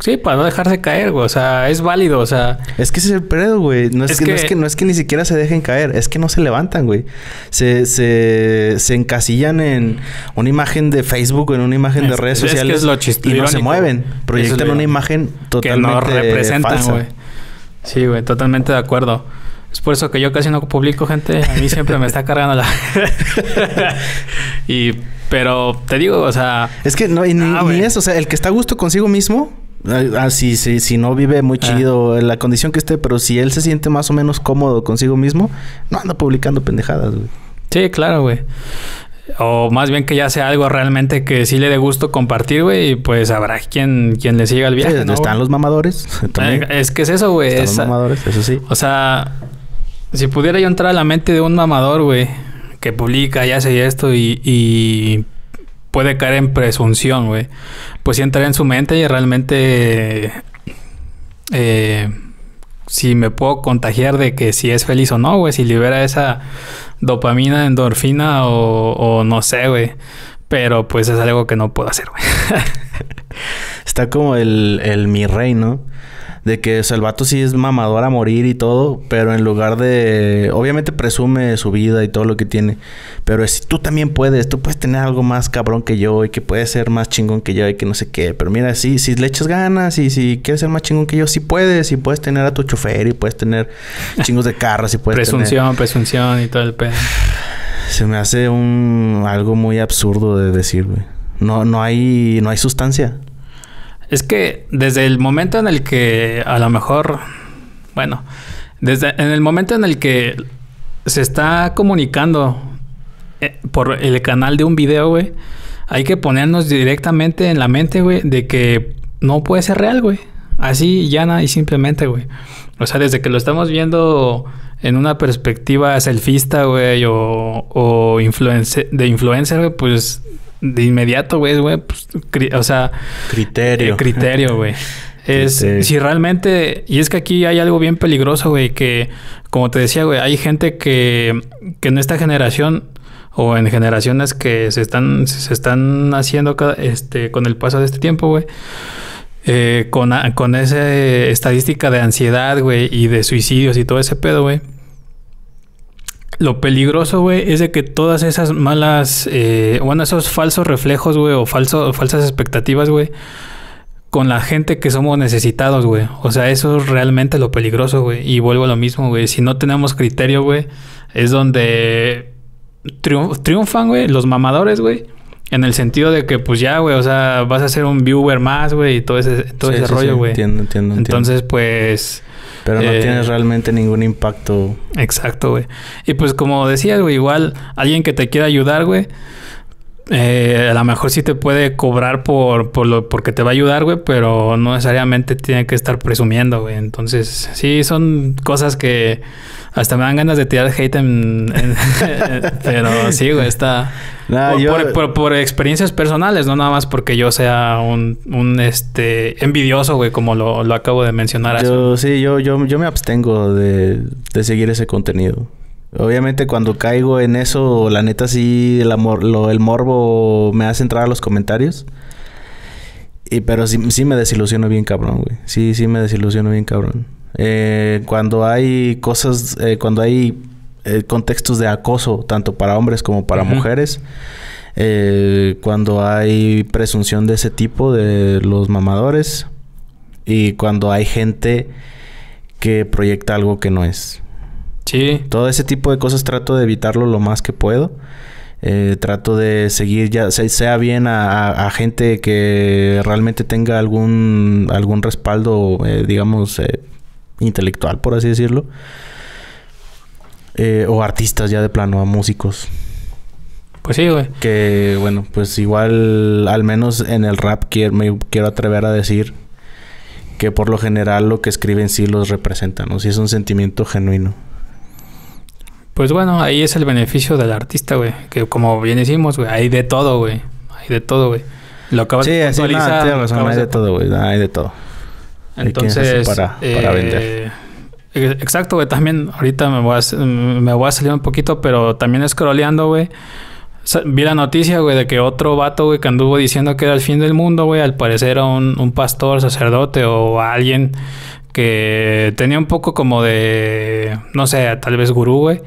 Sí, para no dejarse caer, güey. O sea, es válido, o sea... Es que ese es el pedo, güey. No es, Es que, no que- es que no es que ni siquiera se dejen caer, es que no se levantan, güey. Se, se, se encasillan en una imagen de Facebook o en una imagen de Es- redes es que sociales es lo chist- y no se mueven. es Proyectan lo una imagen que totalmente no representan, güey. Sí, güey, totalmente de acuerdo. Es por eso que yo casi no publico gente. A mí siempre me está cargando la... y... Pero te digo, o sea... Es que no, y ni, Ah, ni eso, o sea, el que está a gusto consigo mismo, ah, ah, si, si, no vive muy Ah. chido en la condición que esté, pero si él se siente más o menos cómodo consigo mismo, no anda publicando pendejadas, güey. Sí, claro, güey. O más bien que ya sea algo realmente que sí le dé gusto compartir, güey. Y pues habrá quien, quien le siga el viaje, Sí, ¿no, están güey? los mamadores. También. Eh, Es que es eso, güey. están es- los mamadores, eso sí. O sea, si pudiera yo entrar a la mente de un mamador, güey, que publica y hace esto y, y puede caer en presunción, güey, pues sí entraría en su mente y realmente eh, si me puedo contagiar de que si es feliz o no, güey, si libera esa dopamina, endorfina o, o no sé, güey. Pero pues es algo que no puedo hacer, güey. Está como el, el mi rey, ¿no? De que o sea, el vato sí es mamador a morir y todo, pero en lugar de... Obviamente presume su vida y todo lo que tiene. Pero es, tú también puedes, tú puedes tener algo más cabrón que yo y que puedes ser más chingón que yo y que no sé qué. Pero mira, sí, si le echas ganas y si quieres ser más chingón que yo, sí puedes. Y puedes tener a tu chofer y puedes tener chingos de carros y puedes presunción, presunción y todo el pedo. tener... Se me hace un... algo muy absurdo de decir, güey. No, no hay... No hay sustancia. Es que desde el momento en el que a lo mejor, bueno, desde en el momento en el que se está comunicando eh, por el canal de un video, güey, hay que ponernos directamente en la mente, güey, de que no puede ser real, güey. Así, llana y simplemente, güey. O sea, desde que lo estamos viendo en una perspectiva selfista, güey, o, o de influencer, güey, pues de inmediato, güey, güey, pues, o sea, Criterio. eh, criterio, güey. Es Criterio. si realmente. Y es que aquí hay algo bien peligroso, güey. Que, como te decía, güey, hay gente que, que en esta generación o en generaciones que se están, se están haciendo cada- este, con el paso de este tiempo, güey. eh, con, con esa estadística de ansiedad, güey, y de suicidios y todo ese pedo, güey. Lo peligroso, güey, es de que todas esas malas, eh, bueno, esos falsos reflejos, güey, o falso, falsas expectativas, güey, con la gente que somos necesitados, güey. O sea, eso es realmente lo peligroso, güey. Y vuelvo a lo mismo, güey. Si no tenemos criterio, güey, es donde triun- triunfan, güey, los mamadores, güey. En el sentido de que, pues ya, güey, o sea, vas a ser un viewer más, güey, y todo ese, todo Sí, ese sí, rollo, sí, güey. Entiendo, entiendo, entiendo. Entonces, pues... Pero no eh, tienes realmente ningún impacto. Exacto, güey. Y pues como decías, güey, igual alguien que te quiera ayudar, güey, eh, a lo mejor sí te puede cobrar por, por lo, porque te va a ayudar, güey, pero no necesariamente tiene que estar presumiendo, güey. Entonces, sí, son cosas que hasta me dan ganas de tirar hate en... en- pero sí, güey, está... Nah, por, yo- por- por- por experiencias personales, no nada más porque yo sea un, un este envidioso, güey, como lo, lo acabo de mencionar. hace Yo, sí, yo, yo, yo me abstengo de, de seguir ese contenido. Obviamente cuando caigo en eso, la neta sí, el, amor, lo, el morbo me hace entrar a los comentarios. Y, pero sí, sí me desilusiono bien cabrón, güey. Sí, sí me desilusiono bien cabrón. Eh, cuando hay cosas, eh, cuando hay eh, contextos de acoso, tanto para hombres como para mujeres, eh, cuando hay presunción de ese tipo de los mamadores y cuando hay gente que proyecta algo que no es. Sí, Todo ese tipo de cosas trato de evitarlo lo más que puedo. Eh, trato de seguir ya se- sea bien a, a- a gente que realmente tenga algún algún respaldo eh, digamos eh, intelectual por así decirlo Eh, o artistas ya de plano a músicos pues sí, güey. que bueno pues igual al menos en el rap quiero, me quiero atrever a decir que por lo general lo que escriben sí los representa no sí es un sentimiento genuino Pues bueno, ahí es el beneficio del artista, güey. Que como bien decimos, güey, hay de todo, güey. Hay de todo, güey. Lo acabas sí de puntualizar, nada, tienes razón hay de todo güey hay de todo Entonces, para- para vender. eh, Exacto, güey. También ahorita me voy, a, me voy a salir un poquito, pero también scrolleando, güey. Vi la noticia, güey, de que otro vato, güey, que anduvo diciendo que era el fin del mundo, güey. Al parecer era un, un pastor, sacerdote o alguien que tenía un poco como de, no sé, tal vez gurú, güey.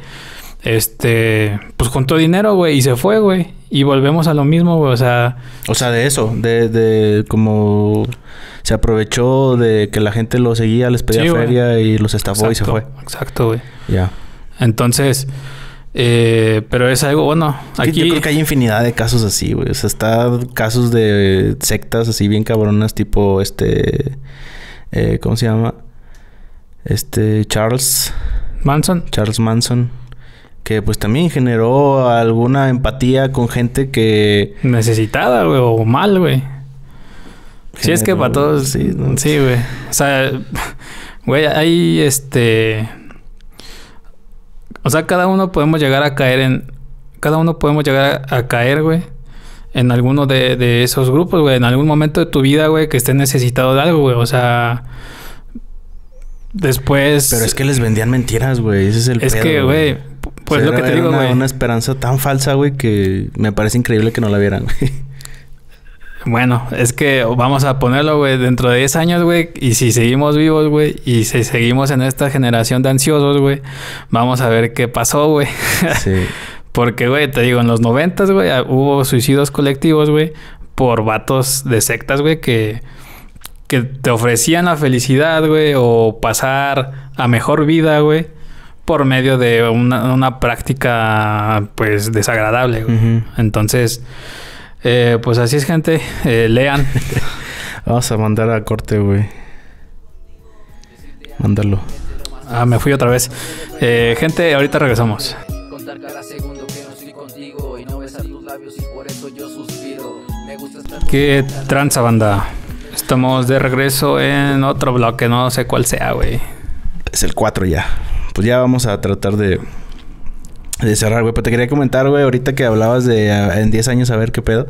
Este, pues juntó dinero, güey, y se fue, güey. Y volvemos a lo mismo, güey. O sea, o sea de eso de, de como se aprovechó de que la gente lo seguía les pedía Sí, feria y los estafó y se fue Exacto, güey. ya Entonces, eh, pero es algo, bueno, aquí... Yo creo que hay infinidad de casos así, güey. O sea, está casos de sectas así bien cabronas, tipo este. eh, ¿Cómo se llama? Este. Charles. Manson. Charles Manson. Que pues también generó alguna empatía con gente que. Necesitada, güey, o mal, güey. Sí, es que para todos... Sí, güey. O sea, güey, hay este... O sea, cada uno podemos llegar a caer en... Cada uno podemos llegar a, a caer, güey. En alguno de, de esos grupos, güey. En algún momento de tu vida, güey, que estés necesitado de algo, güey. O sea... Después... Pero es que les vendían mentiras, güey. Ese es el Es pedo, que, güey... Pues O sea, lo que te digo, una, güey. Una esperanza tan falsa, güey, que me parece increíble que no la vieran, güey. Bueno, es que vamos a ponerlo, güey, dentro de 10 años, güey, y si seguimos vivos, güey, y si seguimos en esta generación de ansiosos, güey, vamos a ver qué pasó, güey. Sí. Porque, güey, te digo, en los noventas, güey, hubo suicidios colectivos, güey, por vatos de sectas, güey, que, que te ofrecían la felicidad, güey, o pasar a mejor vida, güey, por medio de una, una práctica, pues, desagradable, güey. Entonces, eh, pues así es, gente. Eh, lean. Vamos a mandar a corte, güey. Mándalo. Ah, me fui otra vez. Eh, gente, ahorita regresamos. Contar cada segundo que no estoy contigo y no besar tus labios y por eso yo suspiro. Me gusta estar ¿Qué tranza, banda? Estamos de regreso en otro bloque, no sé cuál sea, güey. Es el 4 ya. Pues ya vamos a tratar de, de cerrar, güey. Pero te quería comentar, güey, ahorita que hablabas de ah, en 10 años a ver qué pedo.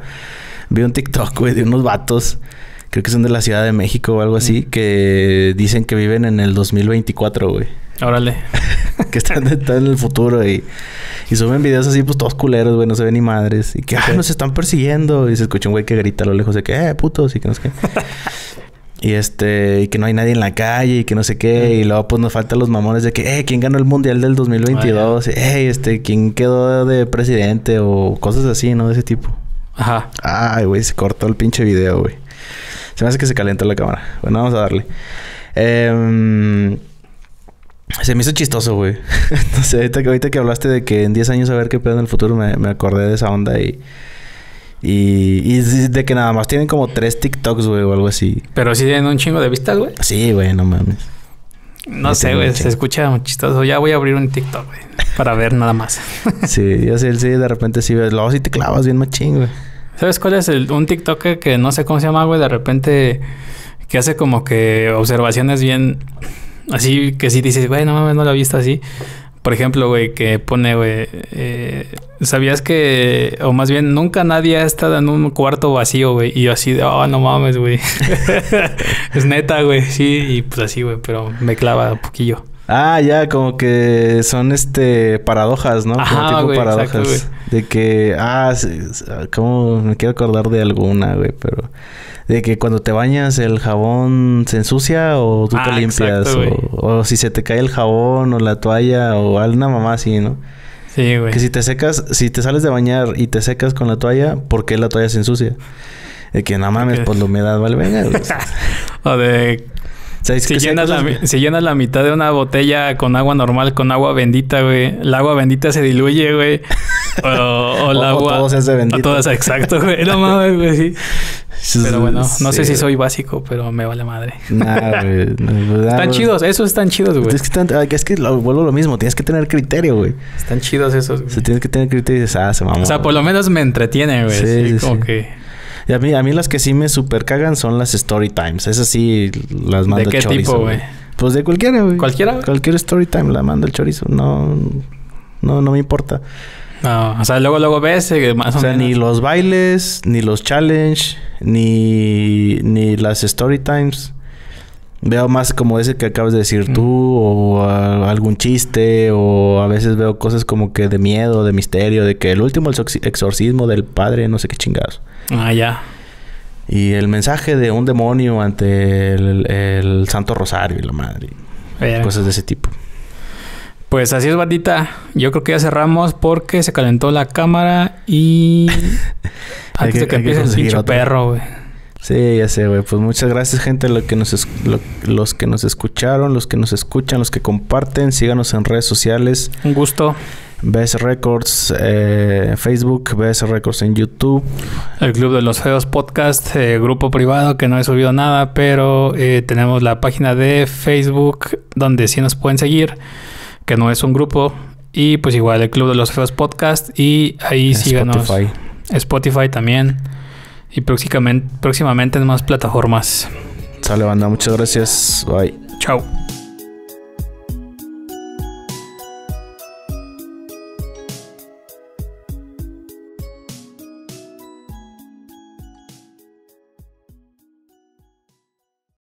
Vi un TikTok, güey, de unos vatos. Creo que son de la Ciudad de México o algo así. Que dicen que viven en el 2024, güey. Órale. que están, están en el futuro y, y suben videos así, pues todos culeros, güey, no se ven ni madres. Y que, ah, nos están persiguiendo. Y se escucha un güey que grita a lo lejos de que, eh, putos, y que no sé qué. y este, y que no hay nadie en la calle y que no sé qué. Y luego, pues nos faltan los mamones de que, eh, ¿quién ganó el mundial del 2022? Eh, este, ¿quién quedó de presidente? O cosas así, ¿no? De ese tipo. Ajá. Ay, güey, se cortó el pinche video, güey. Se me hace que se calentó la cámara. Bueno, vamos a darle. Em, se me hizo chistoso, güey. Entonces, ahorita, que- ahorita que hablaste de que en 10 años a ver qué pedo en el futuro, me, me acordé de esa onda y... Y, y de que nada más tienen como tres TikToks, güey, o algo así. Pero sí tienen un chingo de vistas, güey. Sí, güey, no mames. No Sí, sé, güey. Se escucha muy chistoso. Ya voy a abrir un TikTok, güey. Para ver nada más. Sí, yo sé, sí, de repente sí ves. Luego sí te clavas bien machín, güey. ¿Sabes cuál es el, un TikToker que no sé cómo se llama, güey? De repente que hace como que observaciones bien así que si dices, güey, no mames, no lo he visto así. Por ejemplo, güey, que pone, güey, eh, ¿sabías que, o más bien, nunca nadie ha estado en un cuarto vacío, güey? Y yo así de, oh, no mames, güey. es neta, güey, sí, y pues así, güey, pero me clava un poquillo. Ah, ya, como que son este paradojas, ¿no? Ajá, como tipo güey, paradojas. exacto, de que, ah, como me quiero acordar de alguna, güey, pero de que cuando te bañas el jabón se ensucia o tú te Ah, limpias exacto, o, o si se te cae el jabón o la toalla o alguna mamá así, ¿no? Sí, güey. Que si te secas, si te sales de bañar y te secas con la toalla, ¿por qué la toalla se ensucia? De que no mames, Ok. pues la humedad vale venga. O de sea, es Si que llenas, la, cosas que- mi- si llenas la mitad de una botella con agua normal, con agua bendita, güey. El agua bendita se diluye, güey. O, o el O- o agua. todo se hace bendito. O todo es exacto, güey. No mames, güey. Sí. Pero bueno, no sé si soy básico, pero me vale madre. Nah, güey. Pues, ah, Están güey. chidos, esos están chidos, güey. Es que, están- ah, es que lo, vuelvo lo mismo, tienes que tener criterio, güey. Están chidos esos, O güey. sea, tienes que tener criterio y dices, ah, se mamó. O sea, por lo menos me entretienen, güey. Sí, Sí, como que. Y a mí, a mí las que sí me super cagan son las story times. Esas sí las manda ¿De qué chorizo, tipo, güey? Pues de cualquiera, güey. ¿Cualquiera? Cualquier story time la manda el chorizo. No, no, no me importa. No, o sea, luego, luego ves eh, más o, O sea, menos. ni los bailes, ni los challenge, ni, ni las story times. Veo más como ese que acabas de decir Mm. tú, o algún chiste, o a veces veo cosas como que de miedo, de misterio, de que el último exorci- exorcismo del padre, no sé qué chingados. Ah, ya. Y el mensaje de un demonio ante el, el Santo Rosario y la madre. Cosas de ese tipo. Pues así es, bandita. Yo creo que ya cerramos porque se calentó la cámara y... Antes que- de que empiece el pinche perro, güey. Sí, ya sé, güey. Pues muchas gracias, gente, lo que nos lo- los que nos escucharon, los que nos escuchan, los que comparten. Síganos en redes sociales. Un gusto. BS Records, eh, Facebook, BS Records en YouTube. El Club de los Feos Podcast, eh, grupo privado que no he subido nada, pero eh, tenemos la página de Facebook donde sí nos pueden seguir, que no es un grupo. Y pues igual el Club de los Feos Podcast y ahí en síganos. Spotify. Spotify también. Y próximamente, próximamente en más plataformas. Sale, banda. Muchas gracias. Bye. Chao.